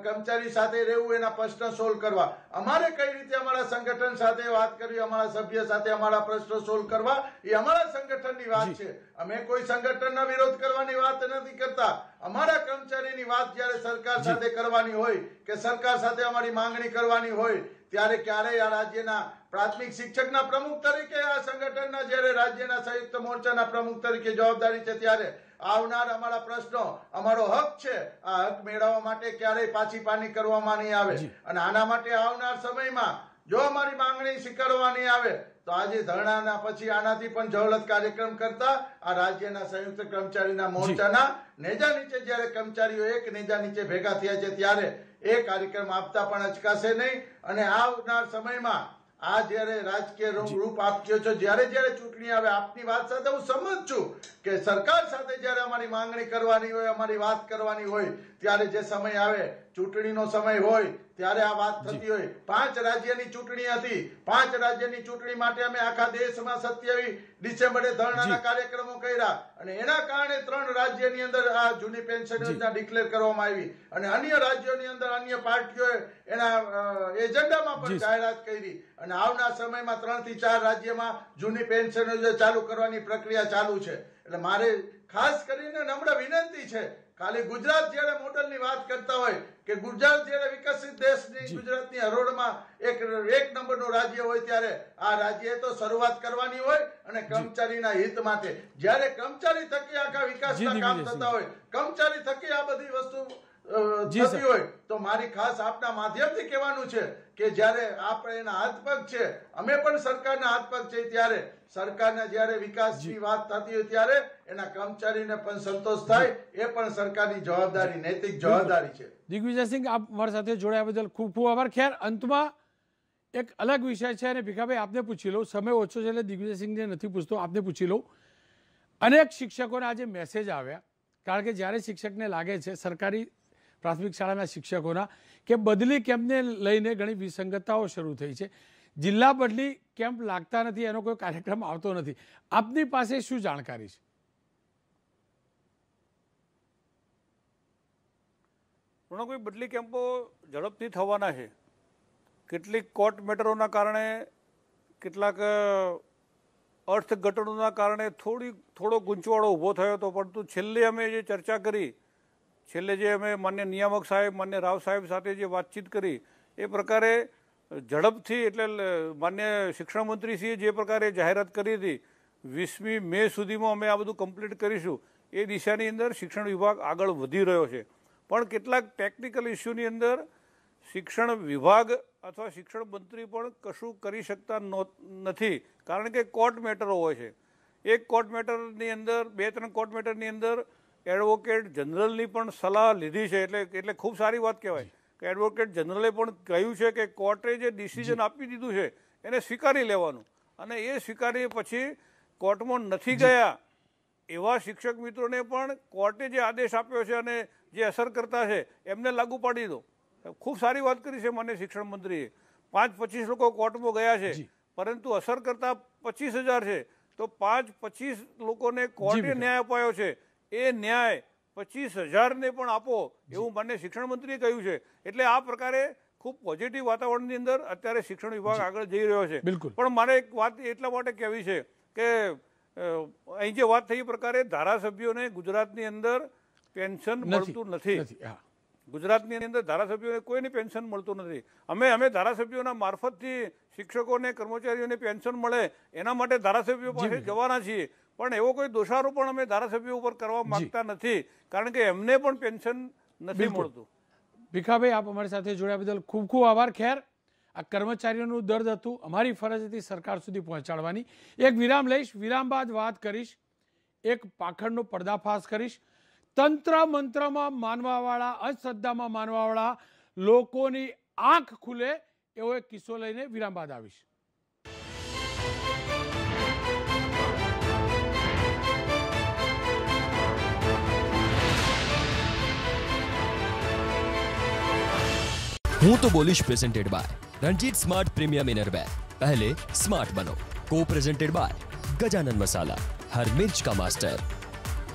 કર્મચારી સાથે રહેવું એના પ્રશ્ન સોલ્વ કરવા. અમારે કઈ રીતે અમારા સંગઠન સાથે વાત કરવી અમારા સભ્ય સાથે અમારા પ્રશ્ન સોલ્વ કરવા એ અમારા સંગઠનની વાત છે. અમે કોઈ સંગઠનના વિરોધ કરવાની વાત નથી કરતા. અમારા કર્મચારીની વાત જ્યારે સરકાર સાથે કરવાની હોય કે સરકાર સાથે અમારી માંગણી કરવાની હોય ત્યારે ક્યારેય આ રાજ્યના પ્રાથમિક શિક્ષકના પ્રમુખ તરીકે આ સંગઠનના જ્યારે રાજ્યના સંયુક્ત મોરચાના પ્રમુખ તરીકે જવાબદારી છે ત્યારે આવનાર અમારા પ્રશ્નો અમારો હક છે આ હક મેળવવા માટે ક્યારેય પાછી પાની કરવામાં નહીં આવે. અને આના માટે આવનાર સમયમાં જો અમારી માંગણી સ્વીકારવાની આવે તો આજે ધરણાના પછી આનાથી પણ જવલત કાર્યક્રમ કરતા આ રાજ્યના સંયુક્ત કર્મચારીના મોરચાના નેજા નીચે જ્યારે કર્મચારીઓ એક નેજા નીચે ભેગા થયા છે ત્યારે એ કાર્યક્રમ આપતા પણ અચકાશે નહીં. અને આવનાર સમયમાં આ જ્યારે રાજકીય રૂપ આપ્યો છો જ્યારે જ્યારે ચૂંટણી આવે આપની વાત સાથે હું સંમત છું કે સરકાર સાથે જ્યારે અમારી માંગણી કરવાની હોય અમારી વાત કરવાની હોય ત્યારે જે સમય આવે ચૂંટણીનો સમય હોય ત્યારે આ વાત થતી હોય. પાંચ રાજ્યની ચૂંટણી હતી. પાંચ રાજ્યની ચૂંટણી માટે અમે આખા દેશમાં સત્યાવીસ ડિસેમ્બરે ધરણાના કાર્યક્રમો કર્યા. અને એના કારણે ત્રણ રાજ્યની અંદર આ જૂની પેન્શન યોજના ડિક્લેર કરવામાં આવી. અને અન્ય રાજ્યોની અંદર અન્ય પાર્ટીઓએ એના એજન્ડામાં પણ જાહેરાત કરી. અને આવનાર સમયમાં ત્રણથી ચાર રાજ્યમાં જૂની પેન્શન યોજના ચાલુ કરવાની પ્રક્રિયા ચાલુ છે. એટલે મારે ખાસ કરીને નમ્ર વિનંતી છે ખાલી ગુજરાત જ્યારે મોડલની વાત કરતા હોય કે ગુજરાત જ્યારે વિકસિત દેશની ગુજરાતની હરોળમાં એક એક નંબરનું રાજ્ય હોય ત્યારે આ રાજ્યએ તો શરૂઆત કરવાની હોય અને કર્મચારીના હિત માટે. જ્યારે કર્મચારી થકી આખા વિકાસના કામ થતા હોય કર્મચારી થકી આ બધી વસ્તુ. થતી હોય તો મારી ખાસ આપના માધ્યમથી કહેવાનું છે કે જ્યારે આપણે એના હાથ પગ છે અમે પણ સરકારના હાથ પગ છે ત્યારે. સરકારના જ્યારે વિકાસની વાત થતી હોય ત્યારે એના કર્મચારીને પણ સંતોષ થાય એ પણ સરકારની જવાબદારી નૈતિક જવાબદારી છે. દિગ્વિજયસિંહ આપ મારી સાથે જોડાયા બદલ ખૂબ ખૂબ આભાર. ખેર અંતમાં એક અલગ વિષય છે અને ભીખાભાઈ આપને પૂછી લઉં. સમય ઓછો છે એટલે દિગ્વિજયસિંહને નથી પૂછતો આપને પૂછી લઉં. અનેક શિક્ષકોને આજે મેસેજ આવ્યા. કારણ કે જ્યારે શિક્ષકને લાગે છે સરકારી પ્રાથમિક શાળાના શિક્ષકોના કે બદલી કેમ્પને લઈને ઘણી વિસંગતતાઓ શરૂ થઈ છે. જિલ્લા બદલી કેમ્પ લાગતા નથી, એનો કોઈ કાર્યક્રમ આવતો નથી. આપની પાસે શું જાણકારી છે? કોઈ બદલી કેમ્પો ઝડપથી થવાના છે. કેટલીક કોર્ટ મેટરોના કારણે કેટલાક અર્થઘટનોના કારણે થોડી, થોડો ગૂંચવાડો ઊભો થયો હતો, પરંતુ છેલ્લે અમે જે ચર્ચા કરી છેલ્લે જે અમે માન્ય નિયામક સાહેબ, માન્ય રાવ સાહેબ સાથે જે વાતચીત કરી, એ પ્રકારે ઝડપથી એટલે માન્ય શિક્ષણ મંત્રીશ્રીએ જે પ્રકારે જાહેરાત કરી હતી, વીસમી મે સુધીમાં અમે આ બધું કમ્પ્લીટ કરીશું, એ દિશાની અંદર શિક્ષણ વિભાગ આગળ વધી રહ્યો છે. પણ કેટલાક ટેકનિકલ ઇસ્યુની અંદર શિક્ષણ વિભાગ અથવા શિક્ષણ મંત્રી પણ કશું કરી શકતા નથી, કારણ કે કોર્ટ મેટરો હોય છે. એક કોર્ટ મેટરની અંદર, બે, ત્રણ કોર્ટ મેટરની અંદર એડવોકેટ જનરલની પણ સલાહ લીધી છે એટલે એટલે ખૂબ સારી વાત કહેવાય. કે એડવોકેટ જનરલે પણ કહ્યું છે કે કોર્ટે જે ડિસિઝન આપી દીધું છે એને સ્વીકારી લેવાનું. અને એ સ્વીકારી પછી કોર્ટમાં નથી ગયા એવા શિક્ષક મિત્રોને પણ કોર્ટે જે આદેશ આપ્યો છે અને જે અસર કરતા છે એમને લાગુ પાડી દો. ખૂબ સારી વાત કરી છે મને શિક્ષણ મંત્રીએ. પાંચ પચીસ લોકો કોર્ટમાં ગયા છે પરંતુ અસર કરતા પચીસ હજાર છે. તો પાંચ પચીસ લોકોને કોર્ટે ન્યાય અપાયો છે. એ ન્યાય પચીસ હજારને પણ આપો એવું માન્ય શિક્ષણ મંત્રીએ કહ્યું છે. એટલે આ પ્રકારે ખૂબ પોઝિટિવ વાતાવરણની અંદર અત્યારે શિક્ષણ વિભાગ આગળ જઈ રહ્યો છે. પણ મારે એક વાત એટલા માટે કહેવી છે કે અહીં જે વાત થઈ એ પ્રકારે ધારાસભ્યોને ગુજરાતની અંદર પેન્શન મળતું નથી. નથી હા. ગુજરાતની અંદર ધારાસભ્યોને કોઈને પેન્શન મળતું નથી. અમે અમે ધારાસભ્યોના મારફતથી શિક્ષકોને કર્મચારીઓને પેન્શન મળે એના માટે ધારાસભ્યો પાસે જવાના છીએ. પણ એવો કોઈ દોષારોપણ અમે ધારાસભ્યો ઉપર કરવા માંગતા નથી કારણ કે એમને પણ પેન્શન નથી મળતું. ભીખાભાઈ આપ અમારી સાથે જોડ્યા બદલ ખૂબ ખૂબ આભાર. ખેર આ કર્મચારીઓનું દર્દ હતું. અમારી ફરજ હતી સરકાર સુધી પહોંચાડવાની. એક વિરામ લઈશ વિરામ બાદ વાત કરીશ. એક પાખંડનો પર્દાફાશ કરીશ. તંત્ર મંત્રમાં માનવાવાળા અંધશ્રદ્ધામાં માનવાવાળા લોકોની આંખ ખુલે એવો એક કિસ્સો લઈને વિરામ બાદ આવીશ. હું તો બોલીશ presented by Ranjit smart premium innerwear पहले स्मार्ट बनो को प्रेजेंटेड बाय गजानन मसाला हर मिर्च का मास्टर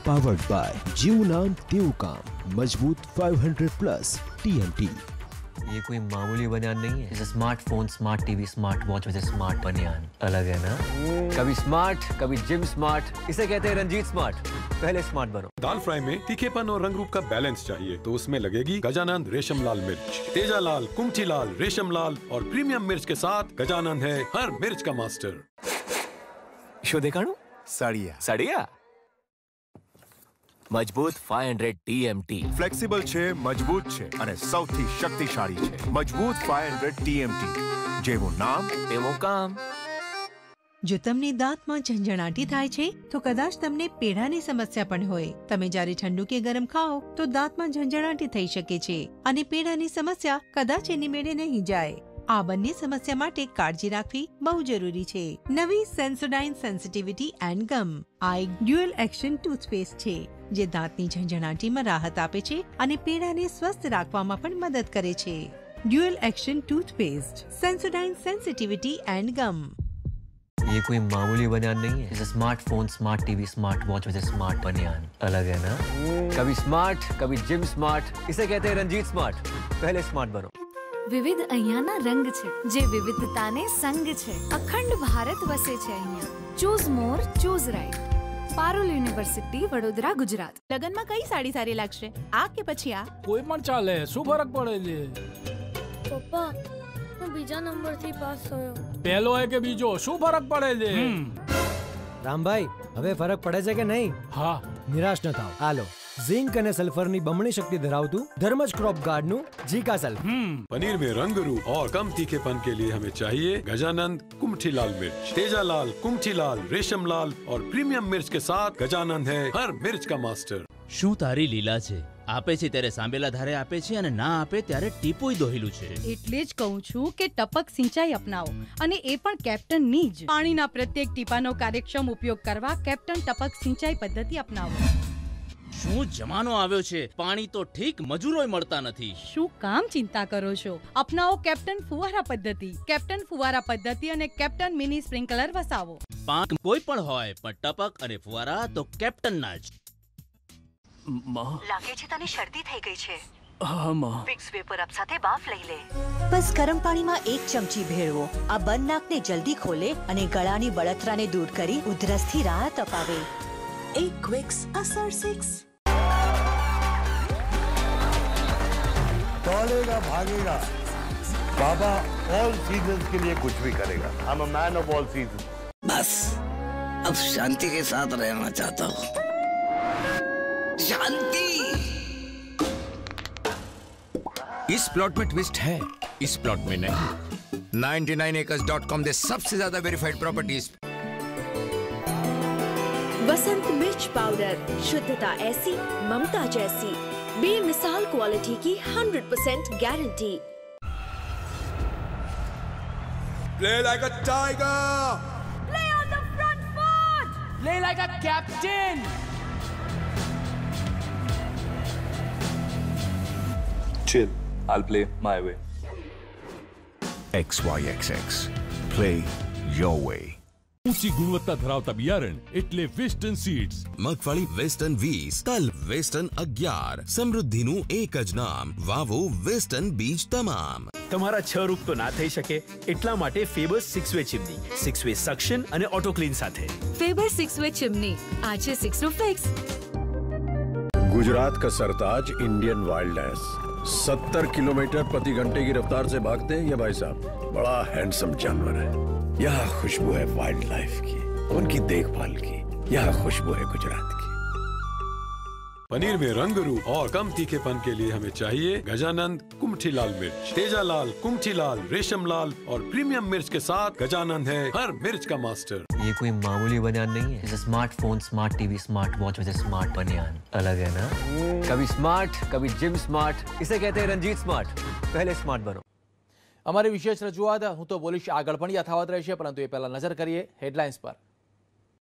powered by जीवनान तेव काम मजबूत 500 प्लस टीएमटी ये कोई मामूली बनियान नहीं है। Smartphone smart TV smart watch में स्मार्ट बनियान। अलग है ना? Hmm. कभी स्मार्ट कभी जिम स्मार्ट इसे कहते हैं रंजीत स्मार्ट पहले स्मार्ट बनो। दाल फ्राई में तीखेपन और रंग रूप का बैलेंस चाहिए तो उसमें लगेगी गजानंद रेशम लाल मिर्च। तेजा लाल कुमठी लाल रेशम लाल और प्रीमियम मिर्च के साथ गजानंद है हर मिर्च का मास्टर शो देखा साड़िया। साड़िया? મજબૂત 500 TMT ફ્લેક્સિબલ છે મજબૂત છે અને સૌથી શક્તિશાળી છે. મજબૂત 500 TMT જેવું નામ? તેવું કામ? જો તમને દાંતમાં ઝંઝણાટી થાય છે તો કદાચ તમને પેઢાની સમસ્યા પણ હોય. તમે જ્યારે ઠંડુ કે ગરમ ખાઓ તો દાંતમાં ઝંઝણાટી થઈ શકે છે અને પેઢાની સમસ્યા કદાચ એની મેળે નહીં જાય. આ બંને સમસ્યા માટે કાળજી રાખવી બહુ જરૂરી છે. નવી સેન્સોડાઇન સેન્સિટિવિટી એન્ડ ગમ આ એક ડ્યુઅલ એક્શન ટૂથપેસ્ટ છે. જે દાંતની ઝંઝણાટીમાં રાહત આપે છે અને પેઢાને સ્વસ્થ રાખવામાં પણ મદદ કરે છે dual action toothpaste Sensodyne sensitivity and gum ये कोई मामूली बनियान नहीं है जैसे smartphone smart TV smart watch with smart बनियान अलग है ना कभी स्मार्ट कभी जिम स्मार्ट इसे कहते हैं रंजीत स्मार्ट पहले स्मार्ट बनो વિવિધ અહીંયાના રંગ છે જે વિવિધતાને સંગ છે અખંડ ભારત વસે છે અહીંયા choose more choose right Parul university Vadodara Gujarat. લગનમાં કઈ સાડી સારી લાગશે? આ કે પછી આ? કોઈ પણ ચાલે શું ફરક પડે છે? પપ્પા હું બીજા નંબરથી પાસ થયો. પહેલો હોય કે બીજો શું ફરક પડે છે? રામભાઈ હવે ફરક પડે છે કે નહીં? હા. નિરાશ ન થાવ. હાલો. ઝિંક અને સલ્ફરની બમણી શક્તિ ધરાવતું ધર્મજ ક્રોપ ગાર્ડનું જીકા સલ્ફ पनीर में रंग रूप और कम तीखेपन के लिए हमें चाहिए गजानंद कुमठी लाल मिर्च तेजा लाल कुमठी लाल रेशम लाल और प्रीमियम मिर्च के साथ गजानंद है हर मिर्च का मास्टर શું તારી લીલા છે આપે છે ત્યારે સાંભેલા ધારે આપે છે અને ના આપે ત્યારે ટીપોય દોહેલું છે એટલે જ કહું છું કે ટપક સિંચાઈ અપનાવો અને એ પણ કેપ્ટનની જ પાણીના પ્રત્યેક ટીપાનો કાર્યક્ષમ ઉપયોગ કરવા કેપ્ટન ટપક સિંચાઈ પદ્ધતિ અપનાવો શું જમાનો આવ્યો છે? પાણી તો ઠીક મજૂરોય મળતા નથી. શું કામ ચિંતા કરો છો? અપનાવો કેપ્ટન ફુવારા પદ્ધતિ. કેપ્ટન ફુવારા પદ્ધતિ અને કેપ્ટન મિની સ્પ્રિંકલર વસાવો. પાક કોઈ પણ હોય પણ ટપક અને ફુવારા તો કેપ્ટનના જ. લાગે છે તને શરદી થઈ ગઈ છે. હા માં. વિક્સ વેપર અપ સાથે બાફ લઈ લે. બસ ગરમ પાણીમાં એક ચમચી ભેળવો. આ બંધ નાકને જલ્દી ખોલે અને ગળાની બળતરાને દૂર કરી ઉધરસથી રાહત અપાવે. એક ક્વિક્સ અસર સિક્સ दौड़ेगा भागेगा। बाबा ऑल सीज़न के लिए कुछ भी करेगा। I'm man of all season बस अब शांति के साथ रहना चाहता हूँ। शांति! इस प्लॉट में ट्विस्ट है इस प्लॉट में नहीं। 99acres.com दे सबसे ज़्यादा वेरीफाइड प्रॉपर्टीज़ वसंत मिर्च पाउडर शुद्धता ऐसी ममता जैसी। बेमिसाल क्वालिटी की 100% guarantee play like a tiger Play on the front foot! Play like a captain. Chill. I'll play my way. XYXX. Play your way. ઊંચી ગુણવત્તા ધરાવતા બિયારણ એટલે વેસ્ટર્ન સીડ્સ મગફળી વેસ્ટર્ન વીસ તલ વેસ્ટર્ન અગિયાર સમૃદ્ધિનું એક જ નામ વાવો વેસ્ટર્ન બીજ તમામ તમારા છ રૂપ તો ના થઈ શકે એટલા માટે Faber's six way chimney six way suction અને ઓટો ક્લીન સાથે फेबर सिक्स वे चिमनी आज है सिक्स नो फिक्स गुजरात का सरताज इंडियन वाइल्ड है सत्तर किलोमीटर प्रति घंटे की रफ्तार से भागते हैं ये भाई साहब बड़ा हैंडसम जानवर है यहाँ खुशबू है वाइल्ड लाइफ की उनकी देखभाल की यहाँ खुशबू है गुजरात की। पनीर में रंग रूप और कम तीखेपन के लिए हमें चाहिए गजानंद कुमठी लाल मिर्च। तेजा लाल कुमठी लाल रेशम लाल और प्रीमियम मिर्च के साथ गजानंद है हर मिर्च का मास्टर। ये कोई मामूली बनियान नहीं है। जैसे smartphone smart TV smart watch with smart बनियान अलग है ना? कभी स्मार्ट कभी जिम स्मार्ट इसे कहते हैं रंजीत स्मार्ट पहले स्मार्ट बनो। અમારી વિશેષ રજૂઆત હું તો બોલીશ આગળ પણ યથાવત રહેશે પરંતુ એ પહેલા નજર કરીએ હેડલાઇન્સ પર.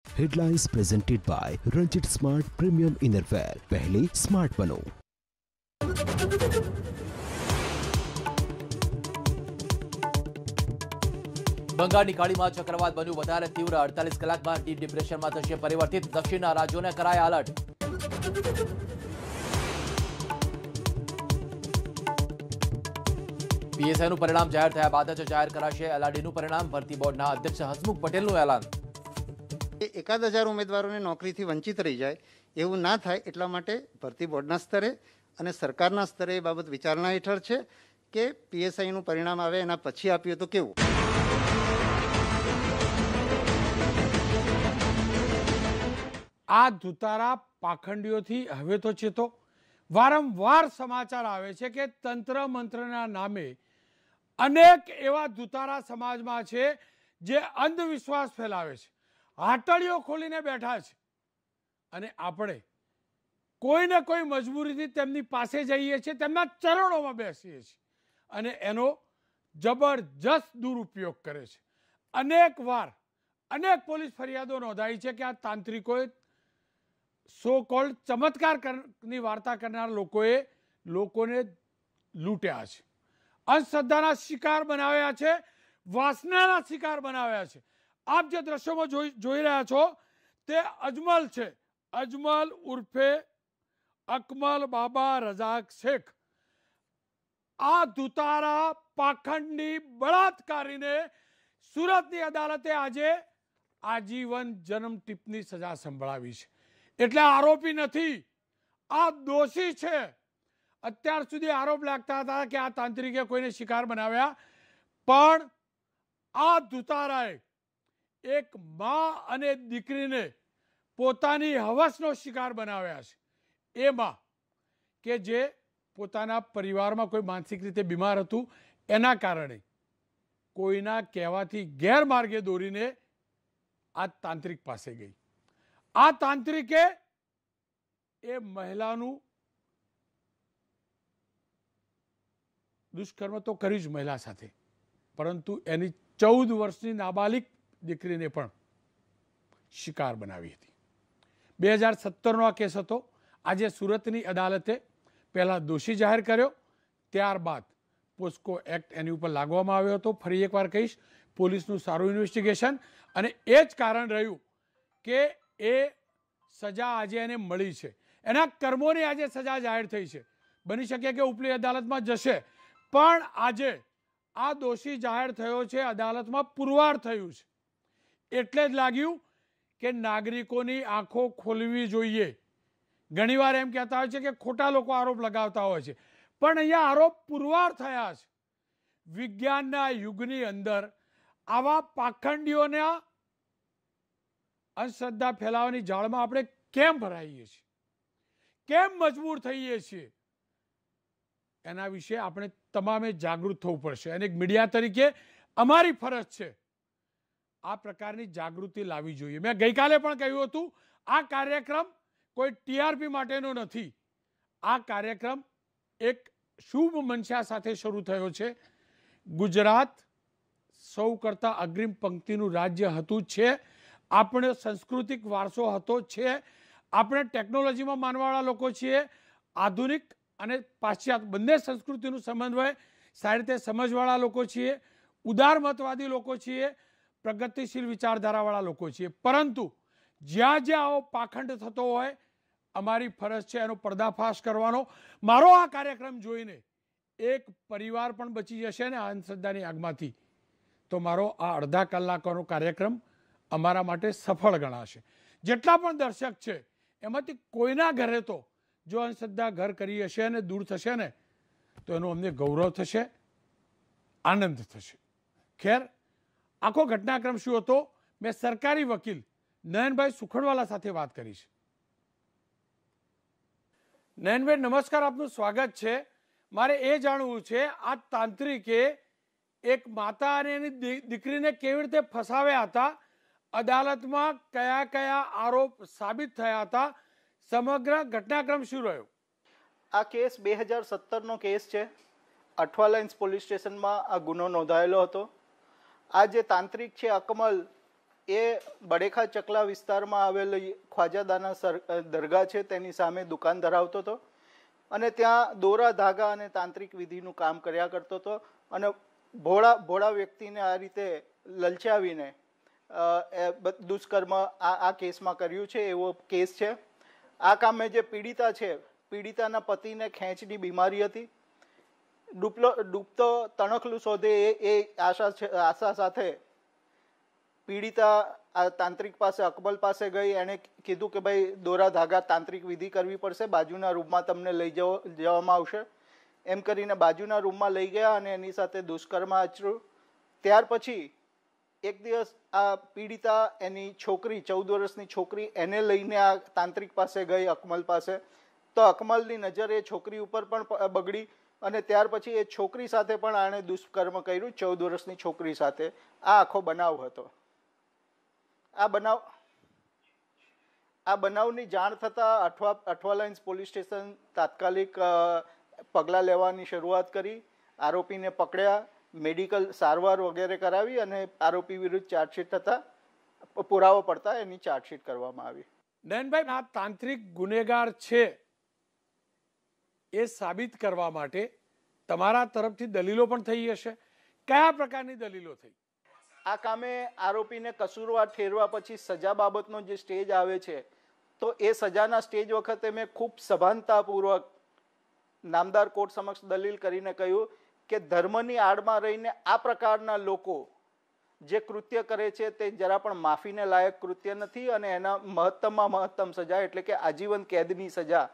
Headlines presented by Ranjeet smart premium innerwear પહેલી સ્માર્ટ બનો. બંગાળની ખાડીમાં ચક્રવાત બન્યું વધારે તીવ્ર અડતાલીસ કલાકમાં ડીપ ડિપ્રેશનમાં થશે પરિવર્તિત દક્ષિણના રાજ્યોને કરાયા અલર્ટ પીએસઆઈનું પરિણામ જાહેર થયા બાદ જ જાહેર કરાશે. એલઆરડીનું પરિણામ ભરતી બોર્ડના અધ્યક્ષ હસમુખ પટેલનું એલાન. એકાદ હજાર ઉમેદવારોને નોકરીથી વંચિત રહી જાય એવું ના થાય એટલા માટે ભરતી બોર્ડના સ્તરે અને સરકારના સ્તરે એ બાબત વિચારણા હેઠળ છે કે પીએસઆઈનું પરિણામ આવે એના પછી આપ્યું તો કેવું? આ ધુતારા પાખંડીઓથી હવે તો ચેતો. વારંવાર સમાચાર આવે છે કે તંત્ર મંત્રના નામે અનેક એવા ધુતારા સમાજમાં છે જે અંધવિશ્વાસ ફેલાવે છે. હાટડીઓ ખોલીને બેઠા છે. અને આપણે કોઈને કોઈ મજબૂરીથી તેમની પાસે જઈએ છીએ, તેમના ચરણોમાં બેસીએ છીએ. અને એનો જબરજસ્ત દુરુપયોગ કરે છે. અનેક વાર, અનેક પોલીસ ફરિયાદો નોંધાઈ છે કે આ તાંત્રિકોએ સો કોલ્ડ ચમત્કારની વાર્તા કરનાર લોકોએ લોકોને લૂંટ્યા છે. અંધશ્રદ્ધાના શિકાર બનાવ્યા છે, વાસનાના શિકાર બનાવ્યા છે. આપ જે દ્રશ્યોમાં જોઈ જોઈ રહ્યા છો, તે અજમલ છે. અજમલ ઉર્ફે અકમલ બાબા રઝાક શેખ. આ ધુતારા પાખંડની બળાત્કારીને સુરતની અદાલતે આજે આજીવન જન્મ ટીપની સજા સંભળાવી છે. એટલે આરોપી નથી, આ દોષી છે. અત્યાર સુધી આરોપ લાગતા હતા કે આ તાંત્રિકે કોઈને શિકાર બનાવ્યા. પણ આ ધુતારાએ એક મા અને દીકરીને પોતાની હવસનો શિકાર બનાવ્યા છે. એ મા કે જે પોતાના પરિવારમાં કોઈ માનસિક રીતે બીમાર હતું, એના કારણે કોઈના કહેવાથી ગેરમાર્ગે દોરીને આ તાંત્રિક પાસે ગઈ. આ તાંત્રિકે એ મહિલાનું દુષ્કર્મ તો કર્યું જ મહિલા સાથે. પરંતુ એની ચૌદ વર્ષની નાબાલિક દીકરીને પણ શિકાર બનાવી હતી. બે હજાર સત્તરનો આ કેસ હતો. આજે સુરતની અદાલતે પહેલાં દોષી જાહેર કર્યો. ત્યારબાદ પોસ્કો એક્ટ એની ઉપર લાગવામાં આવ્યો હતો. ફરી એકવાર કહીશ, પોલીસનું સારું ઇન્વેસ્ટિગેશન અને એ જ કારણ રહ્યું કે એ સજા આજે એને મળી છે. એના કર્મોની આજે સજા જાહેર થઈ છે. બની શકે કે ઉપલી અદાલતમાં જશે. પણ આજે આ દોષી જાહેર થયો છે, અદાલતમાં પુરવાર થયું છે. એટલે જ લાગ્યું કે નાગરિકોની આંખો ખોલવી જોઈએ. ઘણીવાર એમ કહેતા હોય છે કે ખોટા લોકો આરોપ લગાવતા હોય છે. પણ અહીંયા આરોપ પુરવાર થયા છે. વિજ્ઞાનના યુગની અંદર આવા પાખંડીઓના અંધશ્રદ્ધા ફેલાવાની જાળમાં આપણે કેમ ભરાઈએ છીએ? કેમ મજબૂર થઈએ છીએ? એના વિશે આપણે તમામે જાગૃત થવું પડશે. અને એક મીડિયા તરીકે અમારી ફરજ છે આ પ્રકારની જાગૃતિ લાવવી જોઈએ. મેં ગઈકાલે પણ કહ્યું હતું, આ કાર્યક્રમ કોઈ ટીઆરપી માટેનો નથી. આ કાર્યક્રમ એક શુભ મંશા સાથે શરૂ થયો છે. ગુજરાત સૌ કરતાં અગ્રિમ પંક્તિનું રાજ્ય હતું છે. આપણે સાંસ્કૃતિક વારસો હતો છે. આપણે ટેકનોલોજીમાં માનવાવાળા લોકો છીએ. આધુનિક અને પાશ્ચાત્ય બંને સંસ્કૃતિનું સમન્વય સારી રીતે સમજવાળા લોકો છીએ ઉદારમતવાદી લોકો છીએ, પ્રગતિશીલ વિચારધારાવાળા લોકો છીએ. પરંતુ જ્યાં જ્યાં આવો પાખંડ થતો હોય, અમારી ફરજ છે એનો પર્દાફાશ કરવાનો. મારો આ કાર્યક્રમ જોઈને એક પરિવાર પણ બચી જશે ને આ અંધશ્રદ્ધાની આગમાંથી. તો મારો આ અડધા કલાકનો કાર્યક્રમ અમારા માટે સફળ ગણાશે. જેટલા પણ દર્શક છે, એમાંથી કોઈના ઘરે તો જો અંધશ્રદ્ધા ઘર કરી હશે અને દૂર થશે ને, તો એનો અમને ગૌરવ થશે, આનંદ થશે. ખેર, આખો ઘટનાક્રમ શું હતો? મેં સરકારી વકીલ નયનભાઈ સુખડવાલા સાથે વાત કરી છે. નયનભાઈ, નમસ્કાર, આપનું સ્વાગત છે. મારે એ જાણવું છે, આ તાંત્રિકે એક માતા અને એની દીકરીને કેવી રીતે ફસાવ્યા હતા? અદાલતમાં કયા કયા આરોપ સાબિત થયા હતા? સમગ્ર ઘટનાક્રમ શું રહ્યો? આ કેસ બે હજાર સત્તરનો કેસ છે. અઠવા લાઇન્સ પોલીસ સ્ટેશનમાં આ ગુનો નોંધાયેલો હતો. આ જે તાંત્રિક છે, અકમલ, એ બડેખા ચકલા વિસ્તારમાં આવેલી ખ્વાજાદાના સર દરગાહ છે, તેની સામે દુકાન ધરાવતો હતો અને ત્યાં દોરા, ધાગા અને તાંત્રિક વિધિનું કામ કર્યા કરતો હતો અને ભોળા ભોળા વ્યક્તિને આ રીતે લલચાવીને દુષ્કર્મ આ આ કેસમાં કર્યું છે, એવો કેસ છે. આ કામે જે પીડિતા છે, પીડિતાના પતિને ખેંચની બીમારી હતી. ડૂબલો ડૂબતો તણખલું શોધે એ એ આશા આશા સાથે પીડિતા આ તાંત્રિક પાસે, અકબલ પાસે ગઈ. એણે કીધું કે ભાઈ, દોરા ધાગા તાંત્રિક વિધિ કરવી પડશે, બાજુના રૂમમાં તમને લઈ જવા, જવામાં આવશે. એમ કરીને બાજુના રૂમમાં લઈ ગયા અને એની સાથે દુષ્કર્મ આચર્યું. ત્યાર પછી એક દિવસ આ પીડિતા એની છોકરી, ચૌદ વર્ષની છોકરી, એને લઈને આ તાંત્રિક પાસે ગઈ અકમલ પાસે. તો અકમલની નજર એ છોકરી ઉપર પણ બગડી અને ત્યાર પછી એ છોકરી સાથે પણ આણે દુષ્કર્મ કર્યું, ચૌદ વર્ષની છોકરી સાથે. આ આખો બનાવ હતો. આ બનાવ, આ બનાવની જાણ થતાં Athwa Athwa lines police station તાત્કાલિક પગલાં લેવાની શરૂઆત કરી, આરોપીને પકડ્યા. મેડિકલ સારવાર વગેરે કરાવી અને આરોપી વિરુદ્ધ ચાર્જશીટ થતાં પુરાવો પડતા એની ચાર્જશીટ કરવામાં આવી. નયનભાઈ આ તાંત્રિક ગુનેગાર છે એ સાબિત કરવા માટે તમારા તરફથી દલીલો પણ થઈ હશે. કયા પ્રકારની દલીલો થઈ? આ કામે આરોપીને કસૂરવાર ઠેરવા પછી સજા બાબતનો જે સ્ટેજ આવે છે તો એ સજાના સ્ટેજ વખતે મેં ખૂબ સભાનતાપૂર્વક નામદાર કોર્ટ સમક્ષ દલીલ કરીને કહ્યું કે ધર્મની આડમાં રહીને આ પ્રકારના લોકો જે કૃત્ય કરે છે તે જરા પણ માફીને લાયક કૃત્ય નથી અને એના મહત્તમમાં મહત્તમ સજા એટલે કે આજીવન કેદની સજા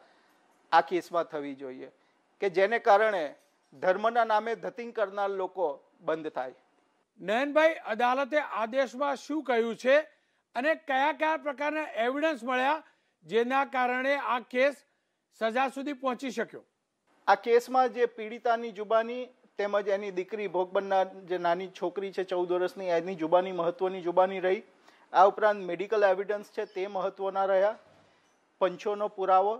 આ કેસમાં થવી જોઈએ. કે જેને કારણે ધર્મના નામે ધતિંગ કરનાર લોકો બંધ થાય. નયનભાઈ અદાલતે આદેશમાં શું કહ્યું છે અને કયા કયા પ્રકારના એવિડન્સ મળ્યા જેના કારણે આ કેસ સજા સુધી પહોંચી શક્યો? આ કેસમાં જે પીડિતાની જુબાની તેમજ એની દીકરી ભોગ જે નાની છોકરી છે, ચૌદ વર્ષની, એની જુબાની મહત્વની જુબાની રહી. આ ઉપરાંત મેડિકલ એવિડન્સ છે, તે મહત્વના રહ્યા. પંચોનો પુરાવો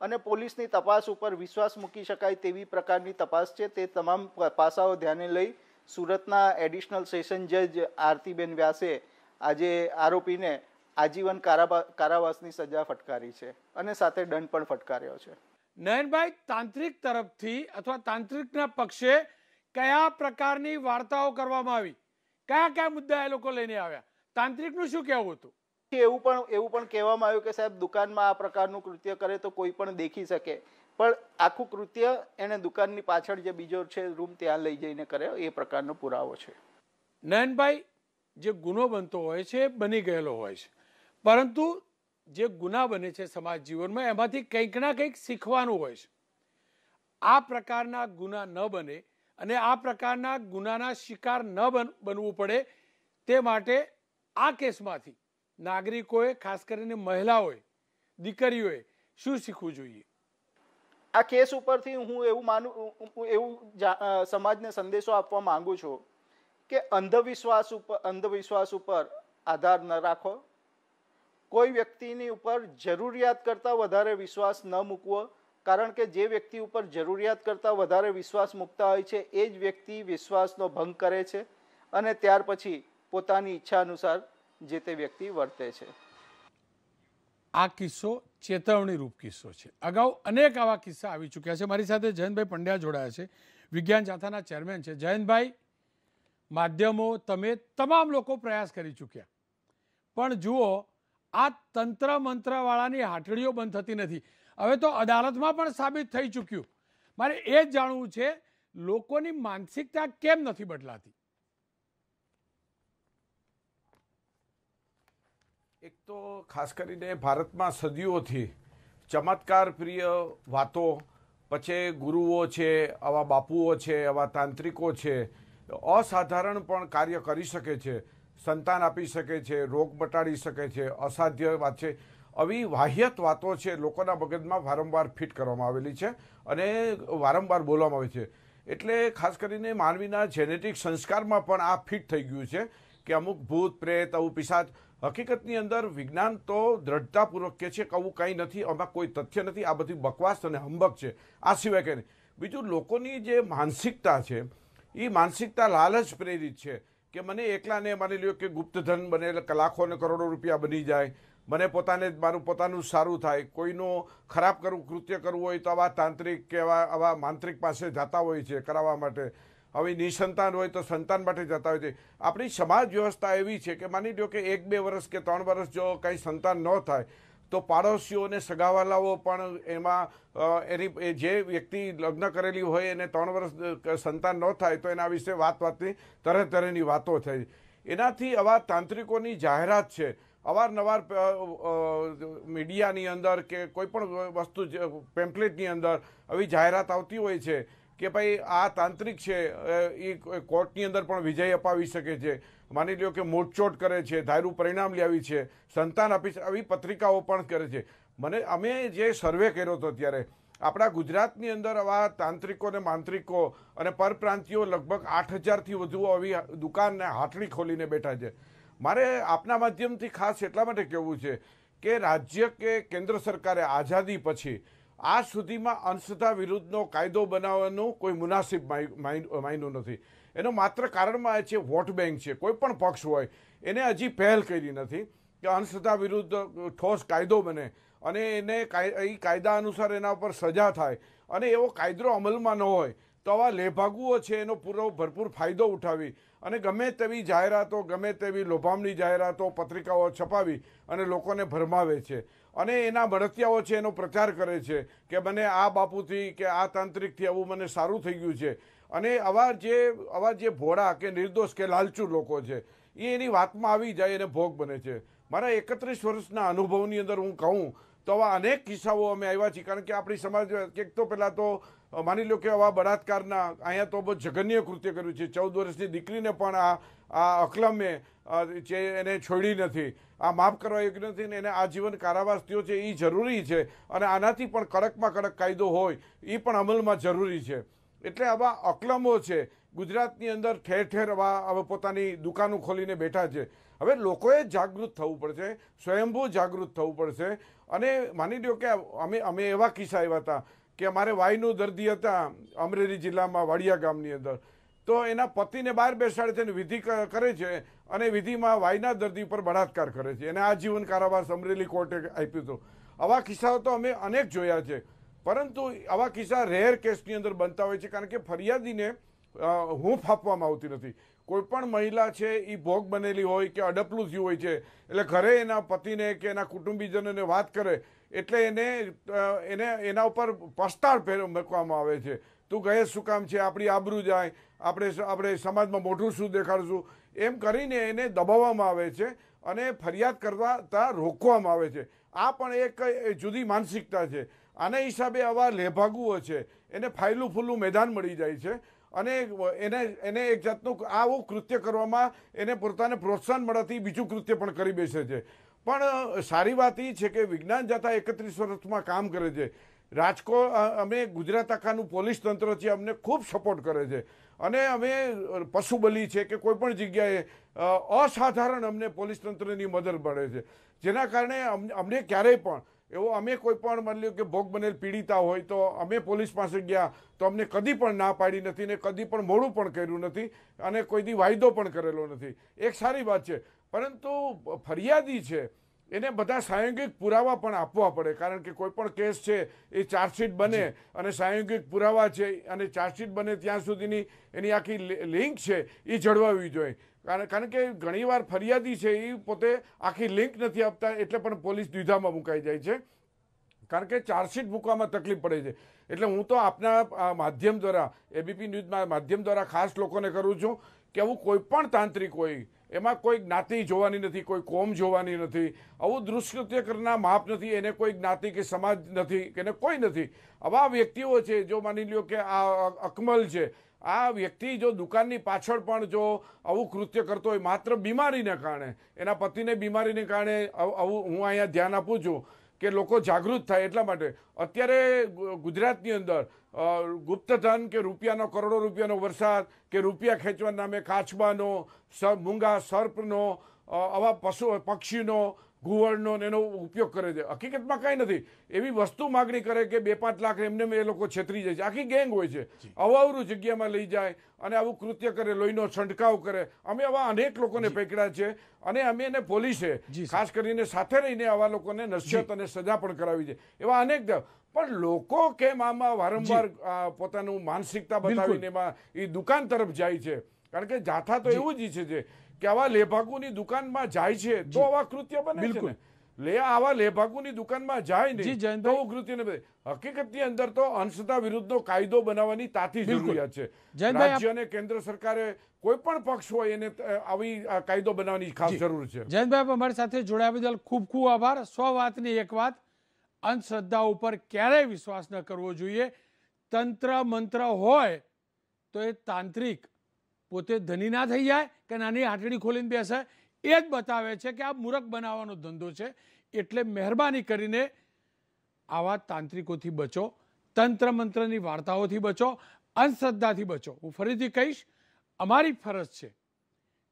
અને પોલીસની તપાસ ઉપર વિશ્વાસ મૂકી શકાય તેવી પ્રકારની તપાસ છે. તે તમામ પાસાઓ ધ્યાને લઈ સુરતના એડિશનલ સેશન જજ આરતીબેન વ્યાસે આજે આરોપીને આજીવન કારાવા કારાવાસની સજા ફટકારી છે અને સાથે દંડ પણ ફટકાર્યો છે. નયનભાઈ તાંત્રિક તરફથી અથવા તાંત્રિકના પક્ષે કયા પ્રકારની વાર્તાઓ કરવામાં આવી? કયા કયા મુદ્દા એ લોકો લઈને આવ્યા? તાંત્રિકનું શું કહેવું હતું? એવું પણ એવું પણ કહેવામાં આવ્યું કે સાહેબ દુકાનમાં આ પ્રકારનું કૃત્ય કરે તો કોઈ પણ દેખી શકે. પણ આખું કૃત્ય એને દુકાનની પાછળ જે બીજો છે રૂમ ત્યાં લઈ જઈને કરે એ પ્રકારનો પુરાવો છે. નયનભાઈ જે ગુનો બનતો હોય છે બની ગયેલો હોય છે. પરંતુ જે ગુના બને છે સમાજ જીવનમાં, એમાંથી કંઈક ના કંઈક શીખવાનું હોય છે. આ પ્રકારના ગુના ન બને અને આ પ્રકારના ગુનાના શિકાર ન બનવું પડે તે માટે આ કેસમાંથી નાગરિકોએ, ખાસ કરીને મહિલાઓએ, દીકરીઓએ શું શીખવું જોઈએ? આ કેસ ઉપરથી હું એવું માનું એવું સમાજને સંદેશો આપવા માંગુ છું કે અંધવિશ્વાસ ઉપર અંધવિશ્વાસ ઉપર આધાર ન રાખો. કોઈ વ્યક્તિની ઉપર જરૂરિયાત કરતાં વધારે વિશ્વાસ ન મૂકવો, કારણ કે જે વ્યક્તિ ઉપર જરૂરિયાત કરતાં વધારે વિશ્વાસ મૂકતા હોય છે, એ જ વ્યક્તિ વિશ્વાસનો ભંગ કરે છે અને ત્યાર પછી પોતાની ઈચ્છા અનુસાર જે તે વ્યક્તિ વર્તે છે. આ કિસ્સો ચેતવણી રૂપ કિસ્સો છે. અગાઉ અનેક આવા કિસ્સા આવી ચૂક્યા છે. મારી સાથે જયંતભાઈ પંડ્યા જોડાયા છે. વિજ્ઞાન જાથાના ચેરમેન છે. જયંતભાઈ, માધ્યમો તમે તમામ લોકો પ્રયાસ કરી ચૂક્યા. પણ જુઓ આ તંત્ર મંત્રવાળાની હાટડીઓ બંધ થતી નથી. હવે તો અદાલતમાં પણ સાબિત થઈ ચૂક્યું. મારે એ જ જાણવું છે, લોકોની માનસિકતા કેમ નથી બદલાતી? એક તો ખાસ કરીને ભારતમાં સદીઓથી ચમત્કાર પ્રિય વાતો, પછી ગુરુઓ છે, આવા બાપુઓ છે, આવા તાંત્રિકો છે, અસાધારણ પણ કાર્ય કરી શકે છે. સંતાન આપી શકે છે, રોગ મટાડી શકે છે, અસાધ્ય વાત છે. આવી વાહ્યત વાતો છે લોકોના મગજમાં વારંવાર ફિટ કરવામાં આવેલી છે અને વારંવાર બોલવામાં આવે છે. એટલે ખાસ કરીને માનવીના જેનેટિક સંસ્કારમાં પણ આ ફિટ થઈ ગયું છે કે અમુક ભૂત, પ્રેત, આવું પિશાચ હકીકતની અંદર વિજ્ઞાન તો દ્રઢતાપૂર્વક કે છે કે આવું કંઈ નથી, આમાં કોઈ તથ્ય નથી, આ બધી બકવાસ અને હંબક છે. આ સિવાય કંઈ બીજું લોકોની જે માનસિકતા છે એ માનસિકતા લાલચ પ્રેરિત છે. કે મને એકલાને માની લ્યો કે ગુપ્તધન બને, એટલે લાખો કરોડો રૂપિયા બની જાય. મને પોતાને મારું પોતાનું સારું થાય. કોઈનું ખરાબ કરવું કૃત્ય કરવું હોય તો આવા તાંત્રિક કે આવા આવા માંત્રિક પાસે જતા હોય છે કરાવવા માટે. હવે નિસંતાન હોય તો સંતાન માટે જતા હોય છે. આપણી સમાજ વ્યવસ્થા એવી છે કે માની લ્યો કે એક બે વર્ષ કે ત્રણ વર્ષ જો કંઈ સંતાન ન થાય તો પાડોશીઓને સગાવાલાઓ પણ એમાં એની જે વ્યક્તિ લગ્ન કરેલી હોય એને ત્રણ વર્ષ સંતાન ન થાય તો એના વિશે વાત વાતની તરહ તરહની વાતો થાય એનાથી આવા તાંત્રિકોની જાહેરાત છે. અવારનવાર મીડિયાની અંદર કે કોઈ પણ વસ્તુ પેમ્પલેટની અંદર આવી જાહેરાત આવતી હોય છે કે ભાઈ આ તાંત્રિક છે એ કોર્ટની અંદર પણ વિજય અપાવી શકે છે. માની લ્યો કે મોટચોટ કરે છે ધાર્યું પરિણામ લાવી છે, સંતાન આપી છે, આવી પત્રિકાઓ પણ કરે છે. મને, અમે જે સર્વે કર્યો હતો ત્યારે, આપણા ગુજરાતની અંદર આવા તાંત્રિકો અને માંત્રિકો અને પરપ્રાંતિઓ લગભગ આઠ હજારથી વધુ આવી દુકાનને હાથણી ખોલીને બેઠા છે. મારે આપના માધ્યમથી ખાસ એટલા માટે કહેવું છે કે રાજ્ય કે કેન્દ્ર સરકારે આઝાદી પછી આ સુધીમાં અંશતા વિરુદ્ધનો કાયદો બનાવવાનું કોઈ મુનાસિબ માન્યું નથી. એનો માત્ર કારણમાં એ છે, વોટ બેંક છે, કોઈ પણ પક્ષ હોય, એને હજી પહેલ કરી નથી કે અંધશ્રદ્ધા વિરુદ્ધ ઠોસ કાયદો બને અને એને એ કાયદા અનુસાર એના ઉપર સજા થાય અને એવો કાયદો અમલમાં ન હોય તો આવા લેભાગુઓ છે એનો પૂરો ભરપૂર ફાયદો ઉઠાવી અને ગમે તેવી જાહેરાતો, ગમે તેવી લોભામણી જાહેરાતો, પત્રિકાઓ છપાવી અને લોકોને ભરમાવે છે. અને એના મળતિયાઓ છે એનો પ્રચાર કરે છે કે મને આ બાપુથી કે આ તાંત્રિકથી આવું મને સારું થઈ ગયું છે. અને આવા જે આવા જે ભોળા કે નિર્દોષ કે લાલચુ લોકો છે, એ એની વાતમાં આવી જાય અને ભોગ બને છે. મારા એકત્રીસ વર્ષના અનુભવની અંદર હું કહું, તો આવા અનેક કિસ્સાઓ અમે આવ્યા છીએ. કારણ કે આપણી સમાજ, એક તો પહેલાં તો, માની લો કે આવા બળાત્કારના, અહીંયા તો બહુ જઘન્ય કૃત્ય કર્યું છે. ચૌદ વર્ષની દીકરીને પણ આ આ અકલમે જે એને છોડી નથી. આ માફ કરવા યોગ્ય નથી ને એને આજીવન કારાવાસ થયો છે, એ જરૂરી છે. અને આનાથી પણ કડકમાં કડક કાયદો હોય, એ પણ અમલમાં જરૂરી છે. એટલે આવા અકલમો છે. ગુજરાતની અંદર ઠેર ઠેર આવા હવે પોતાની દુકાનો ખોલીને બેઠા છે. હવે લોકોએ જાગૃત થવું પડશે, સ્વયંભૂ જાગૃત થવું પડશે. અને માની લ્યો કે અમે અમે એવા કિસ્સા આવ્યા હતા કે અમારે વાયનું દર્દી હતા અમરેલી જિલ્લામાં વાડિયા ગામની અંદર. તો એના પતિને બહાર બેસાડે છે અને વિધિ કરે છે અને વિધિમાં વાયના દર્દી પર બળાત્કાર કરે છે. એને આજીવન કારાવાસ અમરેલી કોર્ટે આપ્યું હતું. આવા કિસ્સાઓ તો અમે અનેક જોયા છે. પરંતુ આવા કિસ્સા રેર કેસની અંદર બનતા હોય છે, કારણ કે ફરિયાદીને હૂંફ આપવામાં આવતી નથી. કોઈ પણ મહિલા છે એ ભોગ બનેલી હોય કે અડપલું થયું હોય છે, એટલે ઘરે એના પતિને કે એના કુટુંબીજનોને વાત કરે, એટલે એને એને, એના ઉપર પસ્તાળ મૂકવામાં આવે છે. તું ગયે શું કામ છે? આપણી આબરૂ જાય, આપણે આપણે સમાજમાં મોટું શું દેખાડશું? એમ કરીને એને દબાવવામાં આવે છે અને ફરિયાદ કરતા રોકવામાં આવે છે. આ પણ એક જુદી માનસિકતા છે. આના હિસાબે આવા લેભાગુઓ છે, એને ફાયલું ફૂલું મેદાન મળી જાય છે અને એને એને એક જાતનું આવું કૃત્ય કરવામાં એને પોતાને પ્રોત્સાહન મળવાથી બીજું કૃત્ય પણ કરી બેસે છે. પણ સારી વાત એ છે કે વિજ્ઞાન જાતા એકત્રીસ વર્ષમાં કામ કરે છે. રાજકોટ અમે ગુજરાત આખાનું પોલીસ તંત્ર છે, અમને ખૂબ સપોર્ટ કરે છે. અને અમે પશુબલી છે કે કોઈ પણ જગ્યાએ અસાધારણ અમને પોલીસ તંત્રની મદદ મળે છે. જેના કારણે અમ- અમને ક્યારેય પણ એવો અમે કોઈ પણ માની લ્યો કે ભોગ બનેલ પીડિતા હોય તો અમે પોલીસ પાસે ગયા તો અમને કદી પણ ના પાડી નથી ને કદી પણ મોડું પણ કર્યું નથી અને કોઈ દી વાયદો પણ કરેલો નથી. એક સારી વાત છે. પરંતુ ફરિયાદી છે એને બધા સાયોગિક પુરાવા પણ આપવા પડે. કારણ કે કોઈ પણ કેસ છે એ ચાર્જશીટ બને અને સાયોગિક પુરાવા છે અને ચાર્જશીટ બને ત્યાં સુધીની એની આખી લિંક છે એ જળવાવી જોઈએ. કારણ કારણ કે ઘણીવાર ફરિયાદી છે એ પોતે આખી લિંક નથી આપતા, એટલે પણ પોલીસ દ્વિધામાં મુકાઈ જાય છે. કારણ કે ચાર્જશીટ મૂકવામાં તકલીફ પડે છે. એટલે હું તો આપના માધ્યમ દ્વારા એબીપી ન્યૂઝના માધ્યમ દ્વારા ખાસ લોકોને કરું છું કે આવું કોઈ પણ તાંત્રિક હોય, એમાં કોઈ જ્ઞાતિ જોવાની નથી, કોઈ કોમ જોવાની નથી, આવું દુષ્કૃત્ય કરનાર માપ નથી, એને કોઈ જ્ઞાતિ કે સમાજ નથી કે એને કોઈ નથી. આવા વ્યક્તિઓ છે, જો માની લ્યો કે આ અકમલ છે આ વ્યક્તિ જો દુકાનની પાછળ પણ જો આવું કૃત્ય કરતો હોય, માત્ર બીમારીને કારણે, એના પતિને બીમારીને કારણે આવું હું અહીંયા ધ્યાન આપું છું કે લોકો જાગૃત થાય એટલા માટે. અત્યારે ગુજરાતની અંદર ગુપ્તધન કે રૂપિયાનો, કરોડો રૂપિયાનો વરસાદ કે રૂપિયા ખેંચવા નામે કાચબાનો મૂંગા, સર્પનો આવા પશુ, પક્ષીનો ઘુવડનો એનો ઉપયોગ કરે છે. હકીકતમાં કાંઈ નથી. એવી વસ્તુ માગણી કરે કે બે પાંચ લાખ એમને એ લોકો છેતરી જાય છે. આખી ગેંગ હોય છે. અવાવરું જગ્યામાં લઈ જાય અને આવું કૃત્ય કરે લોહીનો છંટકાવ કરે. અમે આવા અનેક લોકોને પકડ્યા છે અને અમે એને પોલીસે ખાસ કરીને સાથે રહીને આવા લોકોને નશ્યત અને સજા પણ કરાવી છે. એવા અનેક પણ લોકો કેમ આમાં વારંવાર પોતાનું માનસિકતા બતાવીને એમાં એ દુકાન તરફ જાય છે? કારણ કે જાથા તો એવું જ ઈચ્છે છે કે આવા લેભાગુની દુકાનમાં જાય છે તો આવા કૃત્ય બને બિલકુલ. લે આવા લેભાગુની દુકાનમાં જાય નહીં તો આવું કૃત્ય ને બને હકીકતની અંદર તો અંશતા વિરુદ્ધનો કાયદો બનાવવાની તાતી જરૂરિયાત છે. રાજ્ય અને કેન્દ્ર સરકારે કોઈ પણ પક્ષ હોય એને આવી કાયદો બનાવવાની ખાસ જરૂર છે. જયંતભાઈ અમારી સાથે જોડાયા બદલ ખૂબ ખૂબ આભાર. સો વાતની એક વાત. અંધશ્રદ્ધા ઉપર ક્યારેય વિશ્વાસ ન કરવો જોઈએ. તંત્ર મંત્ર હોય તો એ તાંત્રિક પોતે ધની ના થઈ જાય કે નાની હાટડી ખોલીને બેસે, એ જ બતાવે છે કે આ મૂરખ બનાવવાનો ધંધો છે. એટલે મહેરબાની કરીને આવા તાંત્રિકોથી બચો તંત્ર મંત્રની વાર્તાઓથી બચો, અંધશ્રદ્ધાથી બચો. હું ફરીથી કહીશ, અમારી ફરજ છે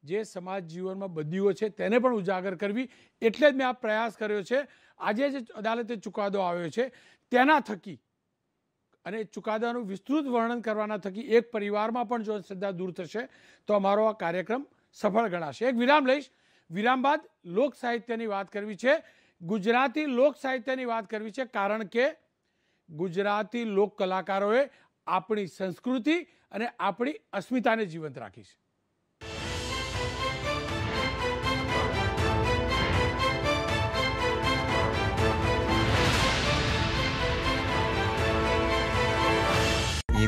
જે સમાજ જીવનમાં બદીઓ છે તેને પણ ઉજાગર કરવી. એટલે જ મેં આ પ્રયાસ કર્યો છે. આજે જે અદાલતે ચુકાદો આવ્યો છે, તેના થકી અને ચુકાદાનું વિસ્તૃત વર્ણન કરવાના થકી એક પરિવારમાં પણ જો શ્રદ્ધા દૂર થશે, તો અમારો આ કાર્યક્રમ સફળ ગણાશે. એક વિરામ લઈશ. વિરામ બાદ લોક સાહિત્યની વાત કરવી છે. ગુજરાતી લોક સાહિત્યની વાત કરવી છે કારણ કે ગુજરાતી લોક કલાકારોએ આપણી સંસ્કૃતિ અને આપણી અસ્મિતાને જીવંત રાખી છે.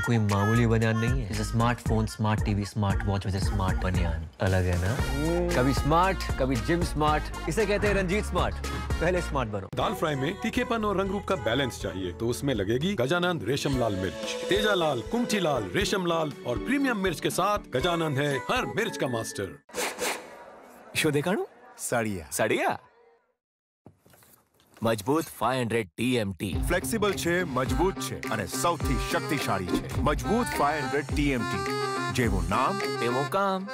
कोई मामूली बनियान नहीं है। जैसे smartphone smart TV smart watch वैसे स्मार्ट बनियान। अलग है ना? कभी स्मार्ट कभी जिम स्मार्ट इसे कहते हैं रंजीत स्मार्ट पहले स्मार्ट बनो। दाल फ्राई में तीखेपन और रंग रूप का बैलेंस चाहिए तो उसमें लगेगी गजानंद रेशम लाल मिर्च। तेजा लाल कुमची लाल रेशम लाल और प्रीमियम मिर्च के साथ गजानंद है हर मिर्च का मास्टर शो देखा साड़िया। साड़िया? મજબૂત 500 TMT ફ્લેક્સિબલ છે મજબૂત છે અને સૌથી શક્તિશાળી છે. મજબૂત 500 TMT જેવું નામ? તેવું કામ?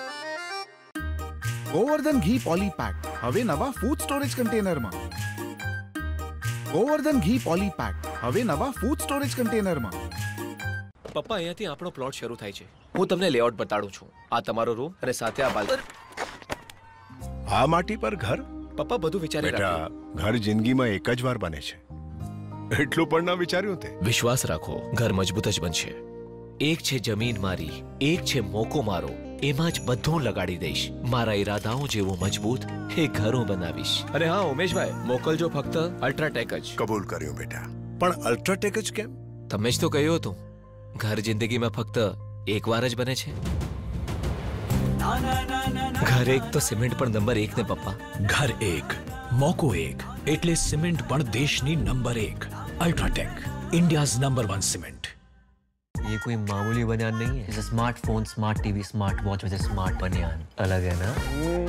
ગોવર્ધન ઘી પોલીપેક હવે નવા ફૂડ સ્ટોરેજ કન્ટેનરમાં ગોવર્ધન ઘી પોલીપેક હવે નવા ફૂડ સ્ટોરેજ કન્ટેનરમાં પપ્પા અહીંયાથી આપણો પ્લોટ શરૂ થાય છે. હું તમને લેઆઉટ બતાડું છું. આ તમારો રૂમ અને સાથે આ બાલ્કની આ માટી પર ઘર? પપ્પા બધું વિચારી બેટા ઘર જિંદગીમાં એક જ વાર બને છે. એટલું પણ ના વિચાર્યું તે? વિશ્વાસ રાખો ઘર મજબૂત જ બનશે. એક છે જમીન મારી એક છે મોકો મારો એમાં જ બધું લગાડી દઈશ. મારા ઈરાદાઓ જેવું મજબૂત એ ઘરો બનાવીશ. અને હા ઉમેશભાઈ મોકલજો ફક્ત અલ્ટ્રાટેક જ. કબૂલ કર્યું બેટા. પણ અલ્ટ્રાટેક જ કેમ? તમે જ તો કહ્યું હતું ઘર જિંદગીમાં ફક્ત એક વાર જ બને છે. ઘર એક તો સિમેન્ટ પણ નંબર એક ને, પપ્પા. ઘર એક, મોકો એક, એટલે સિમેન્ટ પણ દેશની નંબર એક. UltraTech India's number one cement ये कोई मामूली बनियान नहीं है जैसे smartphone smart TV smart watch with smart बनियान अलग है ना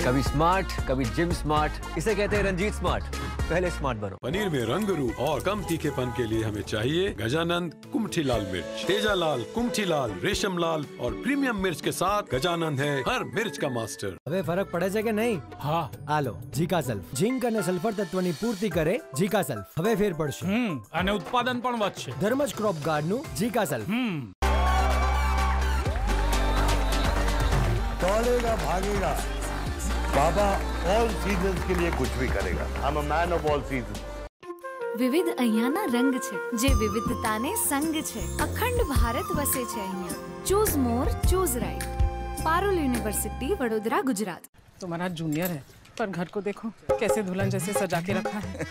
कभी स्मार्ट कभी जिम स्मार्ट इसे कहते हैं रंजीत स्मार्ट पहले स्मार्ट बनो पनीर में रंग रूप और कम तीखेपन के लिए हमें चाहिए गजानंद कुमठी लाल मिर्च तेजा लाल कुमठी लाल रेशम लाल और प्रीमियम मिर्च के साथ गजानंद है हर मिर्च का मास्टर હવે ફરક પડે છે કે નહીં હા હાલો જીકા સલ્ફ ઝીંક અને સલ્ફર તત્વની પૂર્તિ કરે જીકા સલ્ફ હવે ફેર પડશે અને ઉત્પાદન પણ વધશે ધર્મજ ક્રોપ ગાર્ડનું જીકા સલ્ફ दौड़ेगा भागेगा बाबा ऑल सीज़न के लिए कुछ भी करेगा I'm a man of all season વિવિધ અહીંયાના રંગ છે જે વિવિધતાને સંગ છે અખંડ ભારત વસે છે અહીંયા choose more choose right Parul university Vadodara Gujarat તમારા જુનિયર હે पर घर को देखो कैसे दुल्हन जैसे सजा के रखा है।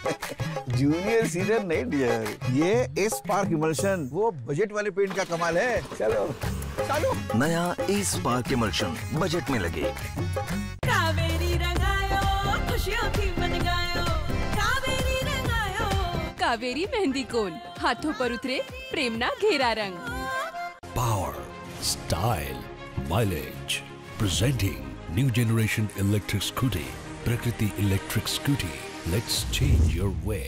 जूनियर सीनियर नहीं डियर ये इस पार्क इमल्शन वो बजट वाले पेंट का कमाल है। चलो चलो। नया इस पार्क इमल्शन बजट में लगे। कावेरी रंगायो खुशियों की मन गायो कावेरी रंगायो। कावेरी मेहंदी कोल हाथों पर उतरे प्रेम ना घेरा रंग। Power style mileage presenting new generation electric scooty Prakriti electric scooty let's change your way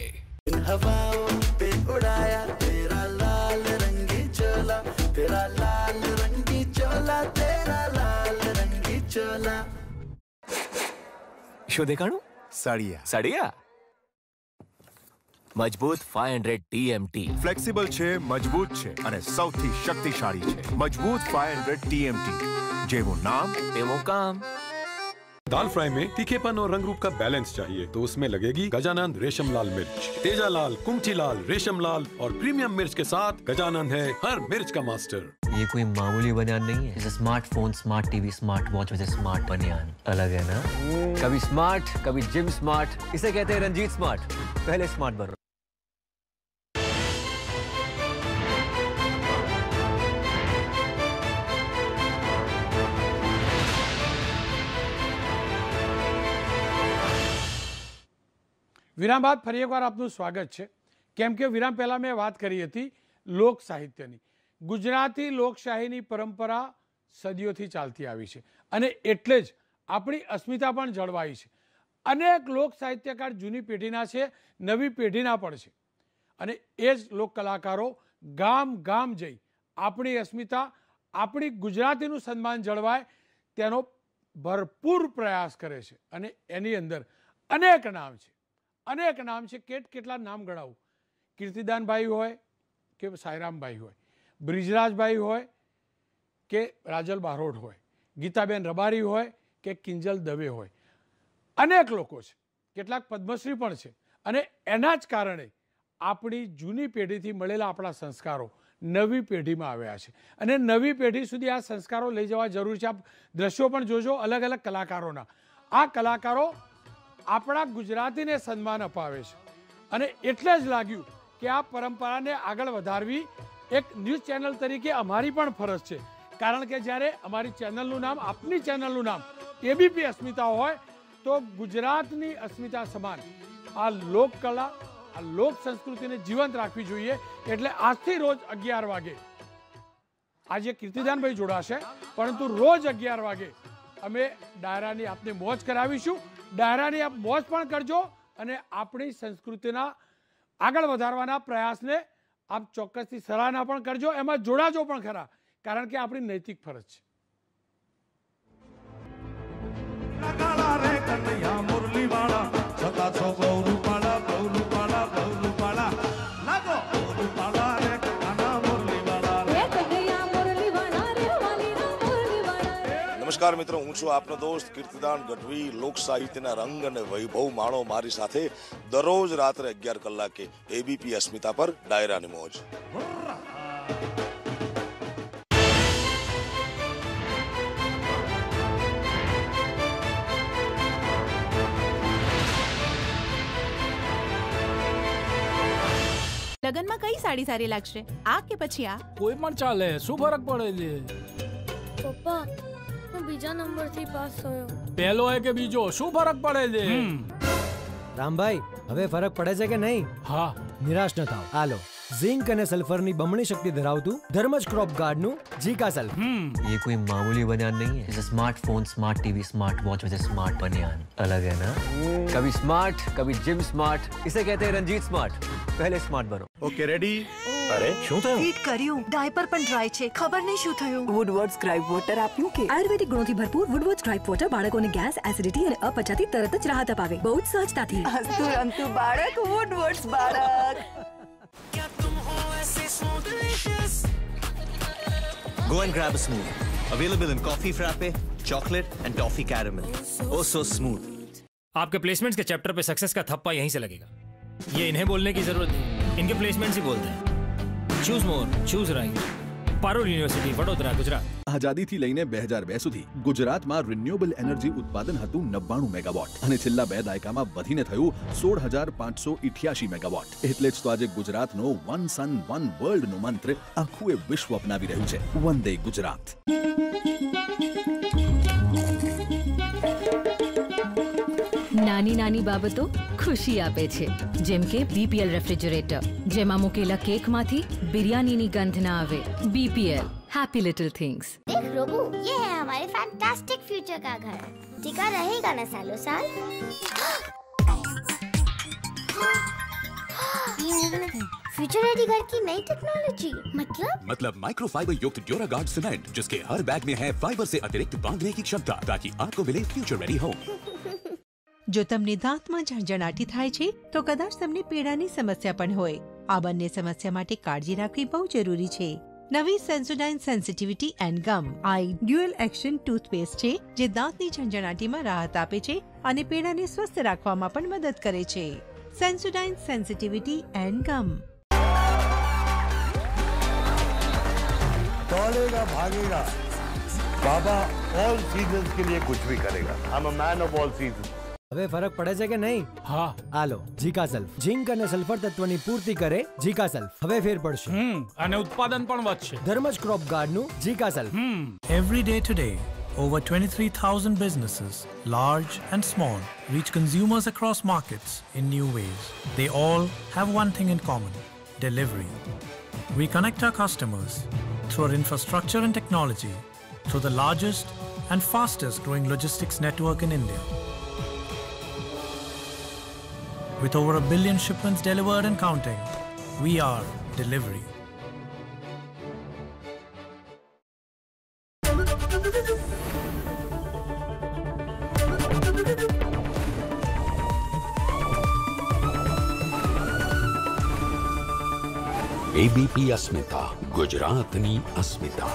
हवाओं पे उड़ाया तेरा लाल रंगी चोला तेरा लाल रंगी चोला तेरा लाल रंगी चोला શું દેખાણું સળિયા સળિયા મજબૂત 500 ટીએમટી ફ્લેક્સિબલ છે મજબૂત છે અને સૌથી શક્તિશાળી છે મજબૂત 500 ટીએમટી જેવું નામ એવું કામ दाल फ्राई में तीखेपन और रंग रूप का बैलेंस चाहिए तो उसमें लगेगी गजानंद रेशम लाल मिर्च। तेजा लाल कुमठी लाल, रेशम लाल और प्रीमियम मिर्च के साथ गजानंद है हर मिर्च का मास्टर ये कोई मामूली बनियान नहीं है। Smartphone smart TV smart watch with smart बनियान। अलग है ना? कभी स्मार्ट कभी जिम स्मार्ट इसे कहते हैं रंजीत स्मार्ट पहले स्मार्ट बनो। વિરામ બાદ ફરી એકવાર આપનું સ્વાગત છે. કેમ કે વિરામ પહેલાં મેં વાત કરી હતી લોક સાહિત્યની. ગુજરાતી લોકશાહીની પરંપરા સદીઓથી ચાલતી આવી છે અને એટલે જ આપણી અસ્મિતા પણ જળવાઈ છે. અનેક લોક સાહિત્યકાર જૂની પેઢીના છે, નવી પેઢીના પણ છે. અને એ જ લોક કલાકારો ગામ ગામ જઈ આપણી અસ્મિતા, આપણી ગુજરાતીનું સન્માન જળવાય તેનો ભરપૂર પ્રયાસ કરે છે અને એની અંદર અનેક નામ છે. અનેક નામ છે, કેટ કેટલા નામ ગણાવું? કીર્તિદાનભાઈ હોય કે સાયરામભાઈ હોય? બ્રિજરાજભાઈ હોય કે રાજલ બારોડ હોય? ગીતાબેન રબારી હોય કે કિંજલ દવે હોય? અનેક લોકો છે. કેટલાક પદ્મશ્રી પણ છે. અને એના જ કારણે આપણી જૂની પેઢીથી મળેલા આપણા સંસ્કારો નવી પેઢીમાં આવ્યા છે. અને નવી પેઢી સુધી આ સંસ્કારો લઈ જવા જરૂરી છે. આપ દ્રશ્યો પણ જોજો અલગ અલગ કલાકારોના. આ કલાકારો આપણા ગુજરાતીને સન્માન અપાવે છે. અને એટલે જ લાગ્યું કે આ પરંપરાને આગળ વધારવી એક ન્યૂઝ ચેનલ તરીકે અમારી પણ ફરજ છે. કારણ કે જ્યારે અમારી ચેનલનું નામ, આપની ચેનલનું નામ એબીપી અસ્મિતા હોય, તો ગુજરાતની અસ્મિતા સમાન આ લોકકલા આ લોક સંસ્કૃતિને જીવંત રાખવી જોઈએ. એટલે આજથી રોજ અગિયાર વાગે આજે કીર્તિદાનભાઈ જોડાશે, પરંતુ રોજ અગિયાર વાગે અમે ડાયરાની આપને મોજ કરાવીશું. ડાયરાની આપ મોજ પણ કરજો અને આપણી સંસ્કૃતિના આગળ વધારવાના પ્રયાસને આપ ચોક્કસથી સરાહના પણ કરજો. એમાં જોડાજો પણ ખરા, કારણ કે આપણી નૈતિક ફરજ છે. છતાં છો ગૌરુ પાડા ગૌરુ નમસ્કાર મિત્રો હું છું આપનો દોસ્ત કીર્તિદાન ગઢવી. લોક સાહિત્યના રંગ અને વૈભવ માણો મારી સાથે દરરોજ રાત્રે અગિયાર કલાકે એબીપી અસ્મિતા પર ડાયરાની મોજ. લગનમાં કઈ સાડી સારી લાગશે? આ કે પછી આ? કોઈ પણ ચાલે શું ફરક પડે છે પપ્પા હું બીજા નંબરથી પાસ થયો પહેલો હોય કે બીજો શું ફરક પડે છે રામભાઈ હવે ફરક પડે છે કે નહીં હા નિરાશ ન થાવ આ લો ઝિંક અને સલ્ફરની બમણી શક્તિ ધરાવતું ધર્મજ ક્રોપ ગાર્ડનું જીકા સલ્ફ ये कोई मामूली बनियान नहीं है जैसे smartphone smart TV smart watch with smart बनियान अलग है ना कभी स्मार्ट कभी जिम स्मार्ट इसे कहते हैं रंजीत स्मार्ट पहले स्मार्ट बनो ઓકે રેડી અરે શું થયું ફીટ કર્યું ડાયપર પણ ડ્રાય છે ખબર નહીં શું થયું વુડવર્ડ્સ ડ્રાય વોટર આપ્યું કે આયુર્વેદિક ગુણોથી ભરપૂર વુડવર્ડ્સ ડ્રાય વોટર બાળકોને ગેસ એસિડિટી અને અપચાથી તરત જ રાહત અપાવે બહુ જ સહજતાથી હસતું રમતું બાળક વુડવર્ડ્સ બાળક Go and grab a smoothie. Available in coffee frappe, chocolate and toffee caramel. Oh, so smooth. आपके प्लेसमेंट्स के चैप्टर पे सक्सेस का थप्पा यहीं से लगेगा ये इन्हें बोलने की जरूरत नहीं इनके प्लेसमेंट्स ही बोलते हैं choose more choose right Parul university Vadodara Gujarat આઝાદીથી લઈને બે હજાર બે સુધી ગુજરાતમાં રિન્યુએબલ એનર્જી ઉત્પાદન હતું નવ્વાણું મેગાવોટ અને છેલ્લા બે દાયકામાં વધીને થયું સોળ હજાર પાંચસો ઇઠ્યાસી મેગાવોટ એટલે જ તો આજે ગુજરાતનો વન સન વન વર્લ્ડ નો મંત્ર આખું એ વિશ્વ અપનાવી રહ્યું છે. વન દે ગુજરાત. નાની નાની બાબતો ખુશી આપે છે જેમ કે બીપીએલ રેફ્રિજરેટર જેમાં મૂકેલા કેકમાંથી બિરયાનીની ગંધ ના આવે બીપીએલ હેપી લિટલ थिंग्स देख रोबू ये है हमारे फैंटास्टिक फ्यूचर का घर टिका रहेगा ना सालों साल फ्यूचर रेडी घर की नई टेक्नोलॉजी मतलब मतलब माइक्रोफाइबर युक्त ड्यूरागार्ड सीमेंट जिसके हर बैग में है फाइबर से अतिरिक्त बांधने की क्षमता ताकि आपको मिले फ्यूचर रेडी होम જો તમને દાંતમાં ઝણઝણાટી થાય છે તો કદાચ તમને પીડાની સમસ્યા પણ હોય આ બંને સમસ્યા માટે કાળજી રાખવી બહુ જરૂરી છે નવી સેન્સોડાઇન સેન્સિટિવિટી એન્ડ ગમ આઈ ડ્યુઅલ એક્શન ટૂથપેસ્ટ છે જે દાંતની ઝણઝણાટીમાં રાહત આપે છે અને પીડાને સ્વસ્થ રાખવામાં પણ મદદ કરે છે સેન્સોડાઇન સેન્સિટિવિટી એન્ડ ગમ दौड़ेगा भागेगा बाबा ऑल सीजन्स के लिए कुछ भी करेगा I am a man of all season હવે ફરક પડે છે કે નહીં હા આ લો જીકા સલ્ફ ઝિંક અને સલ્ફર તત્વની પૂર્તિ કરે જીકા સલ્ફ હવે ફેર પડશે અને ઉત્પાદન પણ વધશે ધર્મજ ક્રોપ ગાર્ડનું જીકા સલ્ફ Every day today, over 23,000 businesses, large and small, reach consumers across markets in new ways. They all have one thing in common delivery. We connect our customers through our infrastructure and technology through the largest and fastest growing logistics network in India. With over a billion shipments delivered and counting, we are delivery. ABP Asmita ગુજરાતની Asmita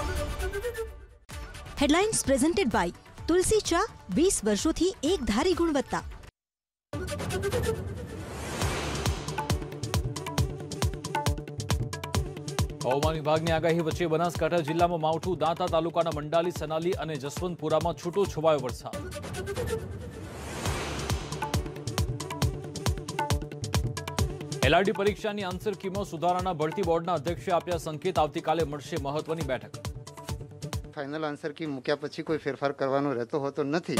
headlines presented by Tulsi ચા વીસ વર્ષોથી એક ધારી ગુણવત્તા હવામાન વિભાગની આગાહી વચ્ચે બનાસકાંઠા જિલ્લામાં માવઠું, દાંતા તાલુકાના મંડાલી, સનાલી અને જસવંતપુરામાં છૂટો છવાયો વરસાદ. એલઆરડી પરીક્ષાની આન્સર કીમાં સુધારાના ભરતી બોર્ડના અધ્યક્ષે આપ્યા સંકેત આવતીકાલે મળશે મહત્વની બેઠક. ફાઇનલ આન્સર કી મૂક્યા પછી કોઈ ફેરફાર કરવાનો રહેતો હોતો નથી.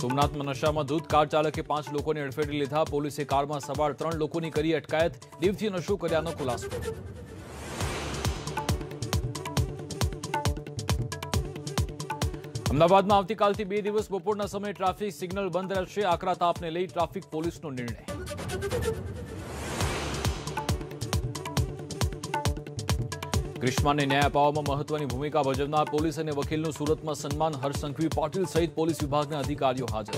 સોમનાથમાં નશામાં ધૂત કાર ચાલકે પાંચ લોકોને અડફેટે લીધા. પોલીસે કારમાં સવાર ત્રણ લોકોની કરી અટકાયત. દીવથી નશો કર્યાનો ખુલાસો. અમદાવાદમાં આવતીકાલથી બે દિવસ બપોરના સમયે ટ્રાફિક સિગ્નલ બંધ રહેશે. આકરા તાપને લઈ ટ્રાફિક પોલીસનો નિર્ણય. ગ્રીષ્માને ન્યાય અપાવવામાં મહત્વની ભૂમિકા ભજવનાર પોલીસ અને વકીલનું સુરતમાં સન્માન હરસંઘવી પાટીલ સહિત પોલીસ વિભાગના અધિકારીઓ હાજર.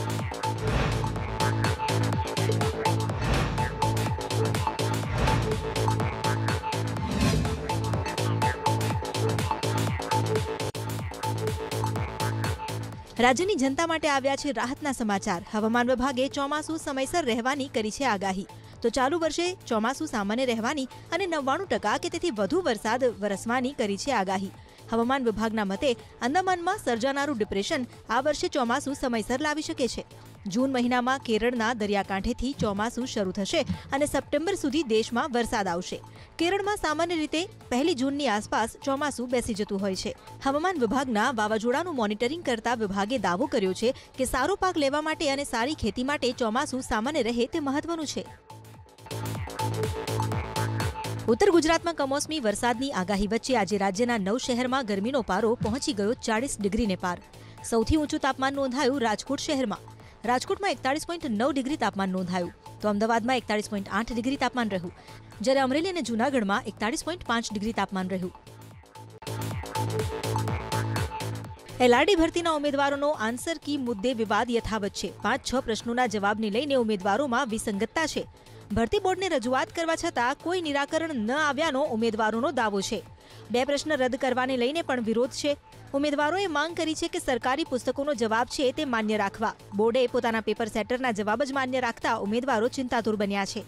રાજ્યની જનતા માટે આવ્યા છે રાહતના સમાચાર. હવામાન વિભાગે ચોમાસું સમયસર રહેવાની કરી છે આગાહી. તો ચાલુ વર્ષે ચોમાસું સામાન્ય રહેવાની અને નવ્વાણું ટકા કે તેથી વધુ વરસાદ વરસવાની કરી છે આગાહી. હવામાન વિભાગના મતે અંદામાનમાં સર્જાનારું ડિપ્રેશન આ વર્ષે ચોમાસું સમયસર લાવી શકે છે. જૂન મહિનામાં કેરળના દરિયાકાંઠેથી ચોમાસું શરૂ થશે અને સપ્ટેમ્બર સુધી દેશમાં વરસાદ આવશે. કેરળમાં સામાન્ય રીતે પહેલી જૂનની આસપાસ ચોમાસું બેસી જતું હોય છે. હવામાન વિભાગના વાવાઝોડાનું મોનિટરિંગ કરતા વિભાગે દાવો કર્યો છે કે સારો પાક લેવા માટે અને સારી ખેતી માટે ચોમાસું સામાન્ય રહે તે મહત્વનું છે. ઉત્તર ગુજરાતમાં કમોસમી વરસાદની આગાહી વચ્ચે આજે રાજ્યના નવ શહેરમાં ગરમીનો પારો પહોંચી ગયો ચાળીસ ડિગ્રીને પાર. સૌથી ઊંચું તાપમાન નોંધાયું રાજકોટ શહેરમાં. રાજકોટમાં એકતાળીસ પોઈન્ટ નવ ડિગ્રી તાપમાન નોંધાયું. તો અમદાવાદમાં એકતાળીસ પોઈન્ટ આઠ ડિગ્રી તાપમાન રહ્યું. જ્યારે અમરેલી અને જૂનાગઢમાં એકતાળીસ પોઈન્ટ પાંચ ડિગ્રી તાપમાન રહ્યું. એલઆરડી ભરતીના ઉમેદવારોનો આન્સર કી મુદ્દે વિવાદ યથાવત છે. પાંચ છ પ્રશ્નોના જવાબને લઈને ઉમેદવારોમાં વિસંગતતા છે. ભરતી બોર્ડને રજૂઆત કરવા છતાં કોઈ નિરાકરણ ન આવ્યાનો ઉમેદવારોનો દાવો છે. બે પ્રશ્ન રદ કરવાને લઈને પણ વિરોધ છે. ઉમેદવારોએ માંગ કરી છે કે સરકારી પુસ્તકોનો જવાબ છે તે માન્ય રાખવા. બોર્ડે પોતાના પેપર સેટરના જવાબ જ માન્ય રાખતા ઉમેદવારો ચિંતાતુર બન્યા છે.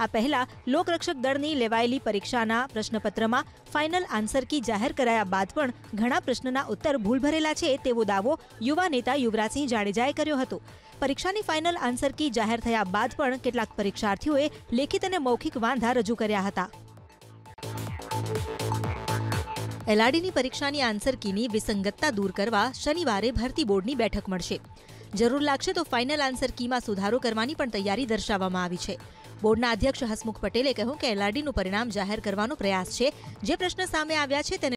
આ પહેલા લોકરક્ષક દળની લેવાયેલી પરીક્ષાના પ્રશ્નપત્રમાં ફાઇનલ આન્સર કી જાહેર કરાયા બાદ પણ ઘણા પ્રશ્નના ઉત્તર ભૂલ ભરેલા છે તેવો દાવો યુવા નેતા યુવરાજસિંહ જાડેજાએ કર્યો હતો. પરીક્ષાની ફાઇનલ આન્સર કી જાહેર થયા બાદ પણ કેટલાક પરીક્ષાર્થીઓએ લેખિત અને મૌખિક વાંધા રજૂ કર્યા હતા. એલઆરડીની પરીક્ષાની આન્સર કીની વિસંગતતા દૂર કરવા શનિવારે ભરતી બોર્ડની બેઠક મળશે. જરૂર લાગશે તો ફાઇનલ આન્સર કીમાં સુધારો કરવાની પણ તૈયારી દર્શાવવામાં આવી છે. બોર્ડના અધ્યક્ષ હસમુખ પટેલે કહ્યું કે એલઆરડીનું પરિણામ જાહેર કરવાનો પ્રયાસ છે. જે પ્રશ્ન સામે આવ્યા છે તેને